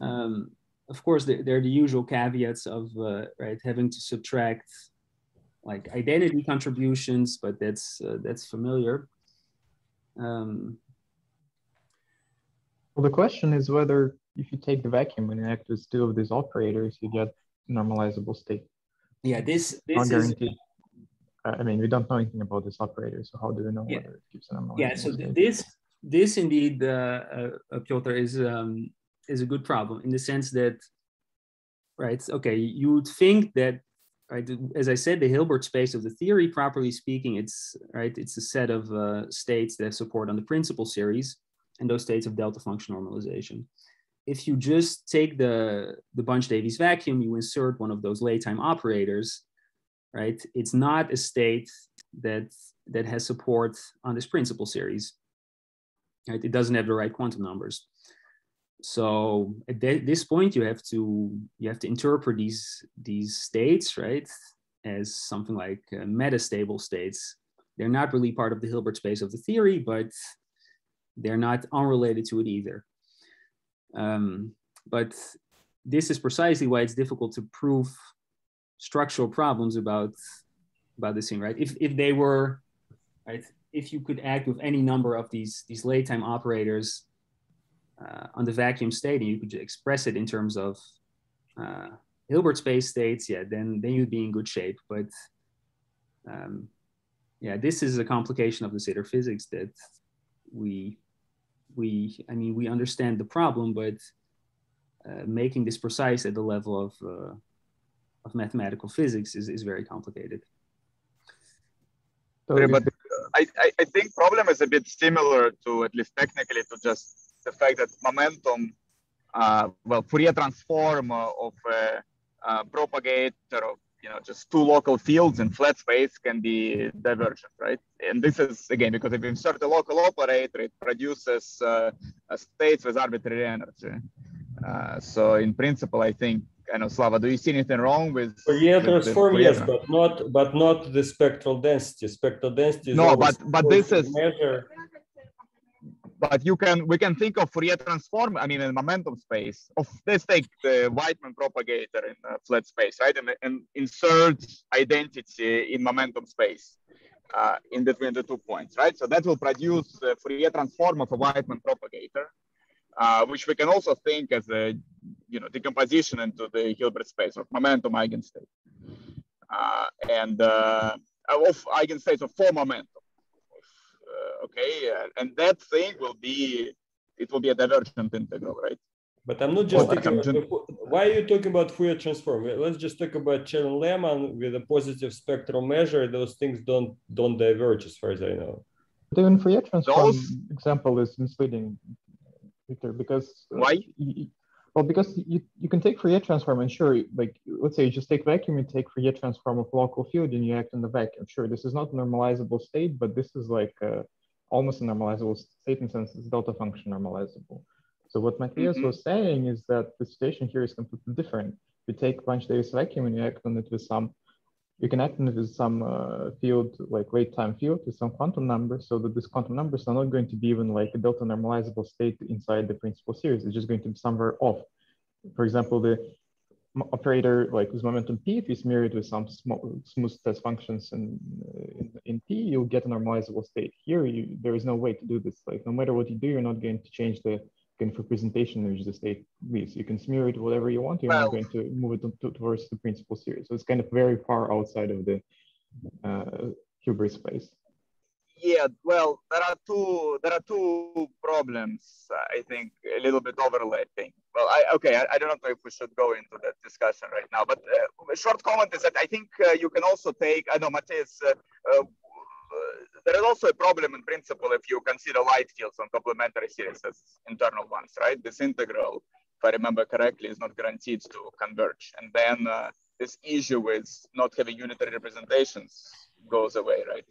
Um, of course, there, there, are the usual caveats of uh, right having to subtract like identity contributions, but that's uh, that's familiar. Um, well, the question is whether if you take the vacuum and act with two of these operators, you get a normalizable state. Yeah, this this is I mean, we don't know anything about this operator, so how do we know yeah. whether it gives an Yeah, so this this indeed, uh, uh, Piotr, is um, is a good problem in the sense that, right? Okay, you would think that, right? As I said, the Hilbert space of the theory, properly speaking, it's right. It's a set of uh, states that support on the principal series, and those states of delta function normalization. If you just take the the Bunch-Davies vacuum, you insert one of those late time operators, right? It's not a state that that has support on this principal series. Right? It doesn't have the right quantum numbers. So at this point, you have to you have to interpret these these states, right, as something like uh, metastable states. They're not really part of the Hilbert space of the theory, but they're not unrelated to it either. Um, but this is precisely why it's difficult to prove structural problems about about this thing, right? If if they were right, if you could act with any number of these these late time operators uh, on the vacuum state, and you could express it in terms of uh, Hilbert space states, yeah, then then you'd be in good shape. But um, yeah, this is a complication of de Sitter physics that we we I mean we understand the problem, but uh, making this precise at the level of uh, of mathematical physics is, is very complicated. So but I, I think problem is a bit similar to, at least technically, to just the fact that momentum, uh, well, Fourier transform of a, a propagator of you know just two local fields in flat space can be divergent, right? And this is again because if you insert a local operator, it produces uh, states with arbitrary energy. Uh, so in principle, I think I know Slava, do you see anything wrong with Fourier transform? yes, but not but not the spectral density. Spectral density. no, but but this is measure. But you can we can think of Fourier transform. I mean, in momentum space. Of let's take the Wightman propagator in flat space, right? And, and insert identity in momentum space. Uh, in between the two points, right? So that will produce a Fourier transform of a Wightman propagator uh, which we can also think as a you know decomposition into the Hilbert space of momentum eigenstate, uh, and uh, of eigenstates of four momentum. Uh, okay, and that thing will be it will be a divergent integral, right? But I'm not just well, about, why are you talking about Fourier transform? Let's just talk about Cherny-Lehman with a positive spectral measure. Those things don't don't diverge, as far as I know. The even Fourier transform Those... example is misleading Victor, because uh, why? Well, because you, you can take Fourier transform and sure, like let's say you just take vacuum, you take Fourier transform of local field and you act in the vacuum. Sure, this is not a normalizable state, but this is like uh, almost a normalizable state in sense it's delta function normalizable. So what Matthijs mm -hmm. was saying is that the situation here is completely different. You take a Bunch-Davies vacuum and you act on it with some you can act with some uh, field, like wait time field with some quantum number, so that these quantum numbers are not going to be even like a delta normalizable state inside the principal series. It's just going to be somewhere off. For example, the operator like with momentum p, if it's mirrored with some small, smooth test functions in, in, in, p, you'll get a normalizable state. Here, you, there is no way to do this. Like no matter what you do, you're not going to change the kind of representation in which the state lives. You can smear it whatever you want. You're not going to move it to, to, towards the principal series. So it's kind of very far outside of the uh, Hilbert space. Yeah, well, there are two there are two problems. I think a little bit overlapping. Well, I okay, I, I don't know if we should go into that discussion right now, but uh, a short comment is that I think uh, you can also take. I know Matthijs. Uh, uh, there is also a problem in principle if you consider light fields on complementary series as internal ones, right? This integral, if I remember correctly, is not guaranteed to converge, and then uh, this issue with not having unitary representations goes away, right?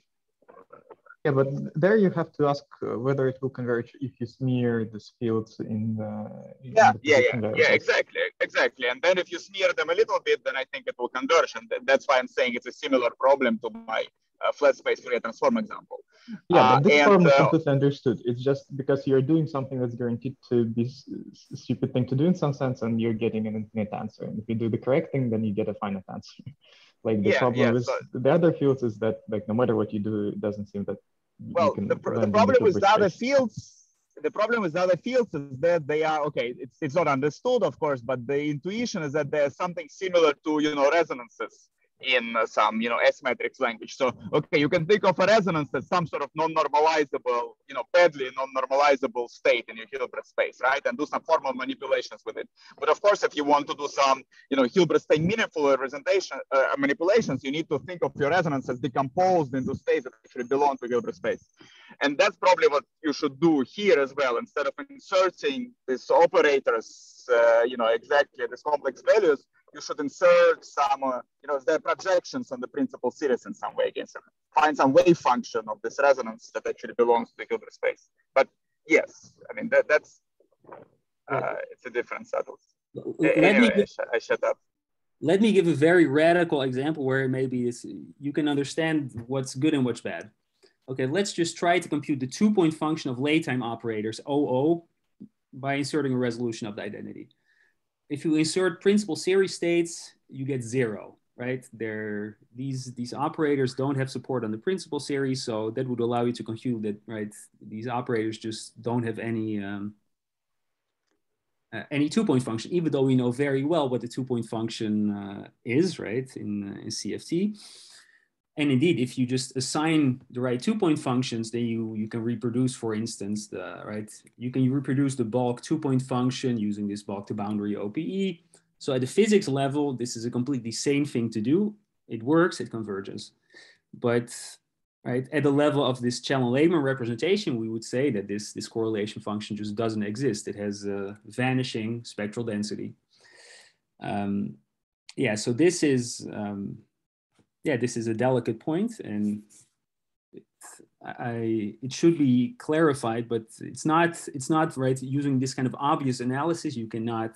Yeah, but there you have to ask uh, whether it will converge if you smear these fields in the. In yeah, the yeah, yeah, yeah, exactly, exactly. And then if you smear them a little bit, then I think it will converge. And that's why I'm saying it's a similar problem to my uh, flat space Fourier transform example. Yeah, but uh, this uh, problem is completely understood. It's just because you're doing something that's guaranteed to be a stupid thing to do in some sense, and you're getting an infinite answer. And if you do the correct thing, then you get a finite answer. like the yeah, problem yeah, with so, the other fields is that like no matter what you do, it doesn't seem that. Well, the, the problem with the other fields the problem with other fields is that they are okay it's, it's not understood of course but the intuition is that there's something similar to you know resonances in uh, some, you know, S matrix language. So, okay, you can think of a resonance as some sort of non-normalizable, you know, badly non-normalizable state in your Hilbert space, right? And do some formal manipulations with it. But of course, if you want to do some, you know, Hilbert state meaningful representation uh, manipulations, you need to think of your resonance as decomposed into states that actually belong to Hilbert space. And that's probably what you should do here as well. Instead of inserting these operators, uh, you know, exactly these complex values, you should insert some, uh, you know, the projections on the principal series in some way against them. Find some wave function of this resonance that actually belongs to the Hilbert space. But yes, I mean, that, that's, uh, it's a different subtle. Let anyway, me give, I, shut up. Let me give a very radical example where maybe it's, you can understand what's good and what's bad. Okay, let's just try to compute the two-point function of late time operators, OO, by inserting a resolution of the identity if you insert principal series states, you get zero, right? There, these these operators don't have support on the principal series, so that would allow you to compute that, right? These operators just don't have any um, uh, any two-point function, even though we know very well what the two-point function uh, is, right? In, uh, in CFT. And indeed, if you just assign the right two-point functions, then you, you can reproduce, for instance, the right, you can reproduce the bulk two-point function using this bulk to boundary OPE. So at the physics level, this is a completely sane thing to do. It works, it converges. But right, at the level of this Källén-Lehmann representation, we would say that this, this correlation function just doesn't exist. It has a vanishing spectral density. Um, yeah, so this is, um, yeah, this is a delicate point and I, it should be clarified, but it's not, it's not right. Using this kind of obvious analysis, you cannot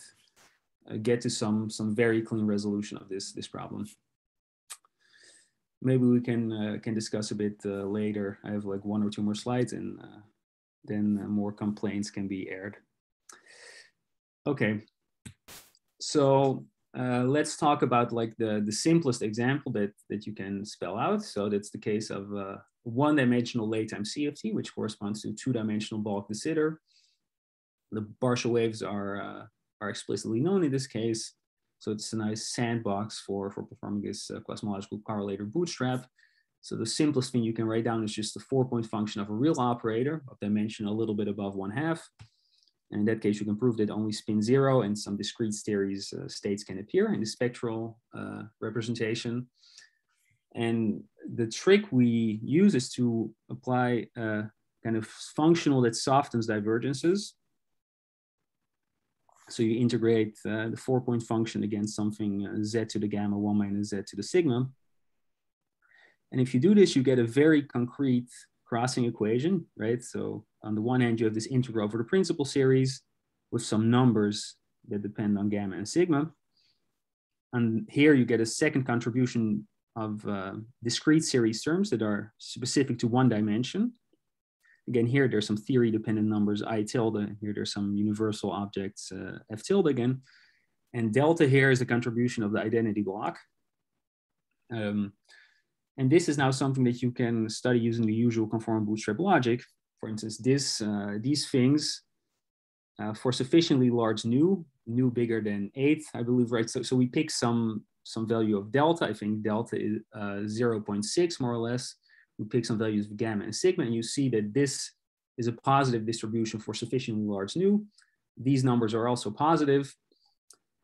uh, get to some, some very clean resolution of this, this problem. Maybe we can, uh, can discuss a bit uh, later. I have like one or two more slides and uh, then uh, more complaints can be aired. Okay, so uh, let's talk about like the, the simplest example that, that you can spell out. So that's the case of uh, one-dimensional late-time CFT, which corresponds to two-dimensional bulk de Sitter. The partial waves are, uh, are explicitly known in this case. So it's a nice sandbox for, for performing this uh, cosmological correlator bootstrap. So the simplest thing you can write down is just the four-point function of a real operator of dimension a little bit above one half. And in that case, you can prove that only spin zero and some discrete series uh, states can appear in the spectral uh, representation. And the trick we use is to apply a kind of functional that softens divergences. So you integrate uh, the four point function against something uh, z to the gamma one minus z to the sigma. And if you do this, you get a very concrete crossing equation, right? So on the one hand, you have this integral over the principal series with some numbers that depend on gamma and sigma. And here you get a second contribution of uh, discrete series terms that are specific to one dimension. Again, here there's some theory dependent numbers i tilde. Here there's some universal objects uh, f tilde again. And delta here is the contribution of the identity block. Um, and this is now something that you can study using the usual conformal bootstrap logic for instance, this, uh, these things uh, for sufficiently large nu, nu bigger than eight, I believe, right? So, so we pick some, some value of delta. I think delta is uh, 0.6 more or less. We pick some values of gamma and sigma, and you see that this is a positive distribution for sufficiently large nu. These numbers are also positive.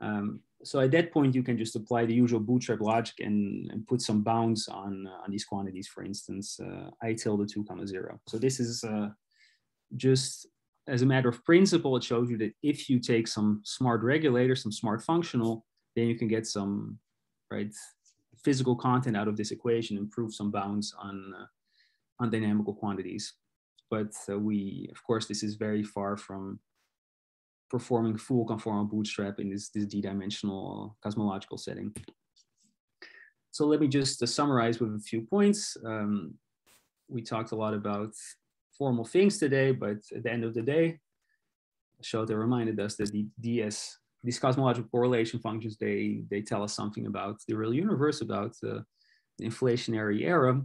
Um, so at that point, you can just apply the usual bootstrap logic and, and put some bounds on, uh, on these quantities, for instance, uh, i tilde 2 comma 0. So this is uh, just as a matter of principle, it shows you that if you take some smart regulator, some smart functional, then you can get some right physical content out of this equation and prove some bounds on, uh, on dynamical quantities. But uh, we, of course, this is very far from performing full conformal bootstrap in this, this d-dimensional cosmological setting. So let me just uh, summarize with a few points. Um, we talked a lot about formal things today, but at the end of the day, Shota reminded us that the DS, these cosmological correlation functions, they, they tell us something about the real universe, about uh, the inflationary era.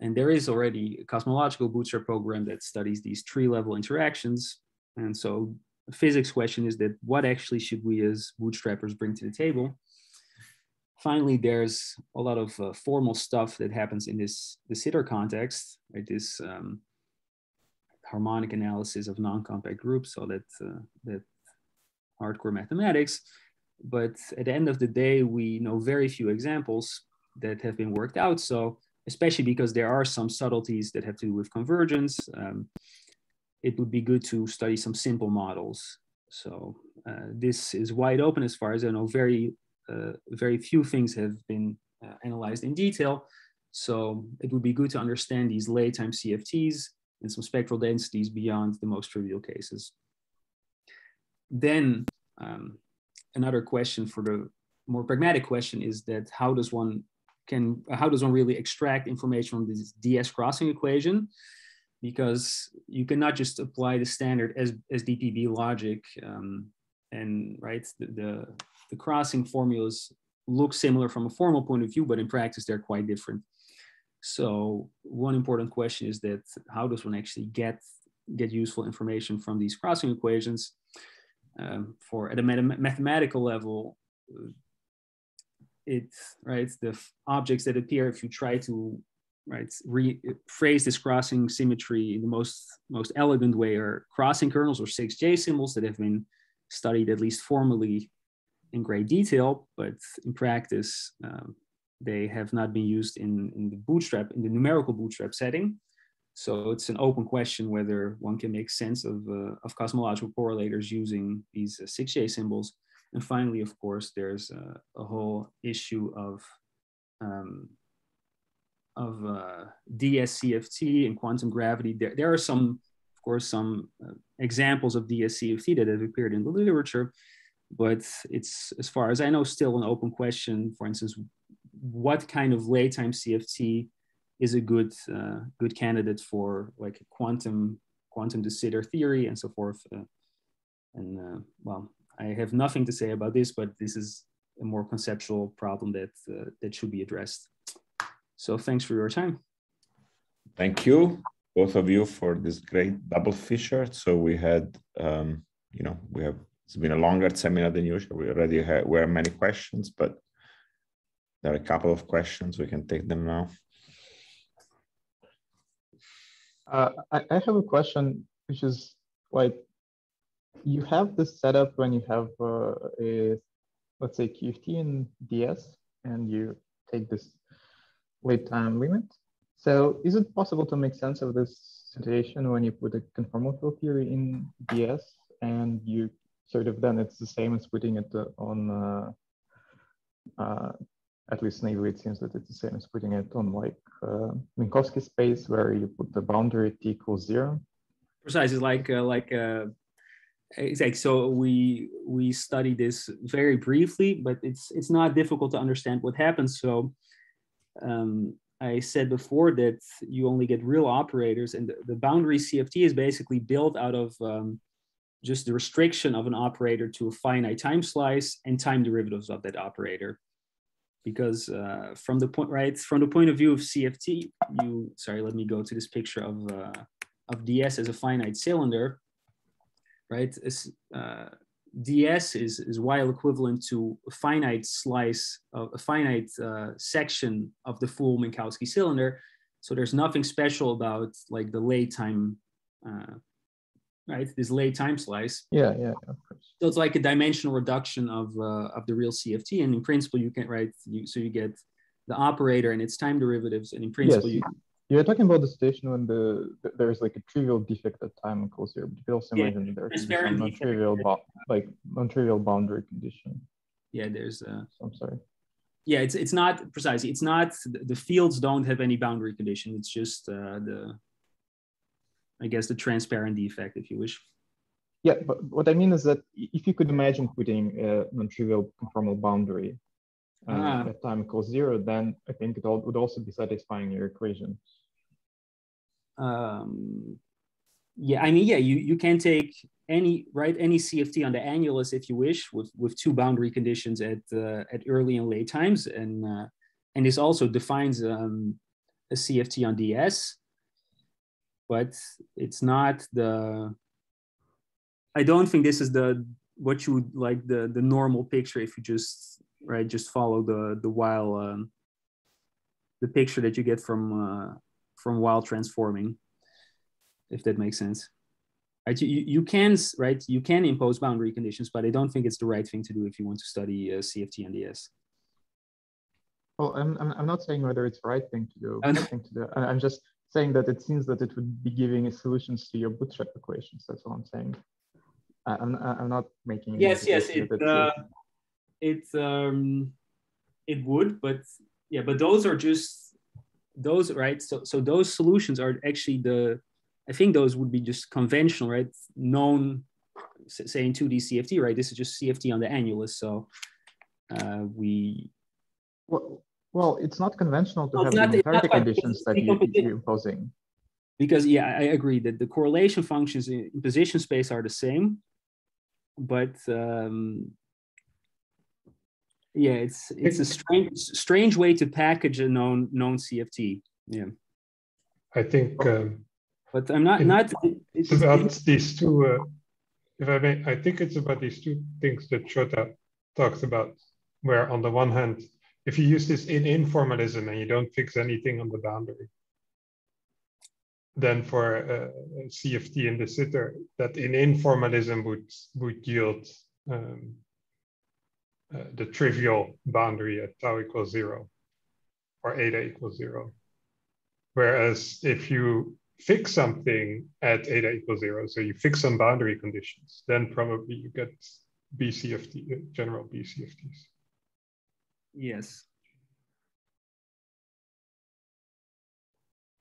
And there is already a cosmological bootstrap program that studies these tree level interactions. And so physics question is that what actually should we as bootstrappers bring to the table? Finally, there's a lot of uh, formal stuff that happens in this de Sitter context, right? This um, harmonic analysis of non-compact groups, so that uh, that hardcore mathematics. But at the end of the day, we know very few examples that have been worked out. So especially because there are some subtleties that have to do with convergence, um, it would be good to study some simple models. So uh, this is wide open as far as I know. Very, uh, very few things have been uh, analyzed in detail. So it would be good to understand these late time CFTs and some spectral densities beyond the most trivial cases. Then um, another question for the more pragmatic question is that how does one can how does one really extract information from this DS crossing equation? Because you cannot just apply the standard as SDPB logic um, and right the, the, the crossing formulas look similar from a formal point of view, but in practice they're quite different. So one important question is that how does one actually get get useful information from these crossing equations? Um, for at a mathematical level, it right the objects that appear if you try to right rephrase this crossing symmetry in the most most elegant way are crossing kernels or 6j symbols that have been studied at least formally in great detail, but in practice, um, they have not been used in, in the bootstrap, in the numerical bootstrap setting. So it's an open question whether one can make sense of, uh, of cosmological correlators using these uh, 6J symbols. And finally, of course, there's uh, a whole issue of, um, of uh, DSCFT and quantum gravity. There, there are some, of course, some uh, examples of DSCFT that have appeared in the literature, but it's, as far as I know, still an open question. For instance, what kind of late time CFT is a good uh, good candidate for like quantum quantum de Sitter theory and so forth. Uh, and uh, well, I have nothing to say about this, but this is a more conceptual problem that uh, that should be addressed. So thanks for your time. Thank you, both of you, for this great double feature. So we had, um, you know, we have it's been a longer seminar than usual. We already had were many questions, but there are a couple of questions. We can take them now. Uh, I, I have a question, which is like, you have this setup when you have uh, a, let's say QFT in DS, and you take this wait time limit. So is it possible to make sense of this situation when you put a conformal field theory in DS and you sort of then it's the same as putting it on uh, uh, at least naively, it seems that it's the same as putting it on like uh, Minkowski space where you put the boundary t equals zero. Precisely, like uh, like uh, exactly. So we we study this very briefly, but it's it's not difficult to understand what happens. So um, I said before that you only get real operators, and the, the boundary CFT is basically built out of um, just the restriction of an operator to a finite time slice and time derivatives of that operator because uh, from the point right from the point of view of CFT, you sorry, let me go to this picture of uh, of DS as a finite cylinder. right? Uh, ds is, is Weyl equivalent to a finite slice of a finite uh, section of the full Minkowski cylinder. So there's nothing special about like the late time, uh, right? This late time slice. Yeah, yeah, of course. So it's like a dimensional reduction of uh, of the real CFT, and in principle you can write you so you get the operator and its time derivatives, and in principle yes. you you're talking about the situation when the, the there's like a trivial defect at time equals zero. But you can also Yeah, imagine there is transparent some non-trivial bo- like non-trivial boundary condition. yeah there's uh, So I'm sorry. yeah it's it's not precisely it's not the fields don't have any boundary condition it's just uh, the i guess the transparent defect if you wish Yeah, but what I mean is that if you could imagine putting a non-trivial conformal boundary uh, Ah. at time equals zero, then I think it all would also be satisfying your equation. um yeah i mean yeah you you can take any right any cft on the annulus if you wish with with two boundary conditions at uh, at early and late times and uh, and this also defines um, a cft on ds but it's not the i don't think this is the what you would like the the normal picture if you just right just follow the the Weyl um, the picture that you get from uh, from Weyl transforming if that makes sense right you, you can right you can impose boundary conditions but i don't think it's the right thing to do if you want to study uh, cft and ds Well, I'm, I'm, I'm not saying whether it's the right thing to do, bad thing to do. I'm just saying that it seems that it would be giving solutions to your bootstrap equations. That's all I'm saying. I'm, I'm not making. yes yes it that it's- it um it would but yeah but those are just those right? So so those solutions are actually the i think those would be just conventional right? Known say in 2d cft right? This is just cft on the annulus so uh we Well, well, it's not conventional to No, have the not- unitarity like conditions that you, you're imposing. because yeah i agree that the correlation functions in in position space are the same but um yeah it's it's a strange strange way to package a known known cft yeah I think um, but i'm not not it's about these two. Uh, if I may, I think it's about these two things that Shota talks about. Where on the one hand, if you use this in-in formalism and you don't fix anything on the boundary, then for uh, CFT in de Sitter, that in-in formalism would would yield um, uh, the trivial boundary at tau equals zero or eta equals zero. Whereas if you fix something at eta equals zero, so you fix some boundary conditions, then probably you get BCFT, uh, general BCFTs. yes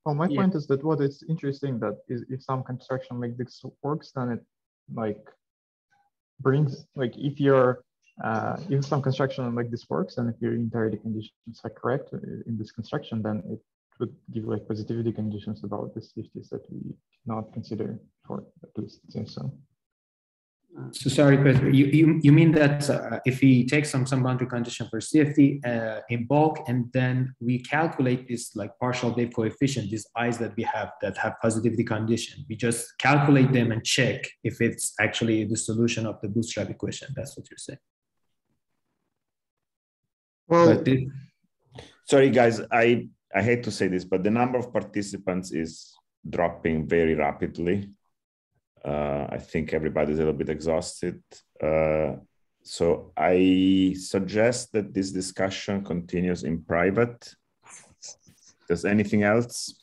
Well, my Yeah. point is that what is interesting that is if some construction like this works, then it like brings like if your uh, if some construction like this works, and if your unitarity conditions are correct uh, in this construction, then it would give like positivity conditions about the CFTs that we not consider for at least seems so. So sorry, but you, you, you mean that uh, if we take some, some boundary condition for CFT uh, in bulk and then we calculate this like partial wave coefficient, these i's that we have that have positivity condition, we just calculate them and check if it's actually the solution of the bootstrap equation. That's what you're saying. Well, sorry guys, I I hate to say this, but the number of participants is dropping very rapidly. Uh, I think everybody's a little bit exhausted. Uh, so I suggest that this discussion continues in private. Does anything else?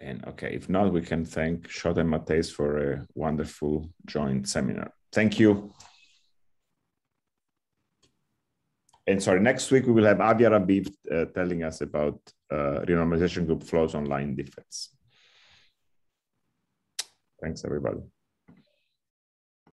And okay, if not, we can thank Shota and Matthijs for a wonderful joint seminar. Thank you. And sorry, next week we will have Avia Raviv uh, telling us about uh, renormalization group flows on line defects. Thanks, everybody.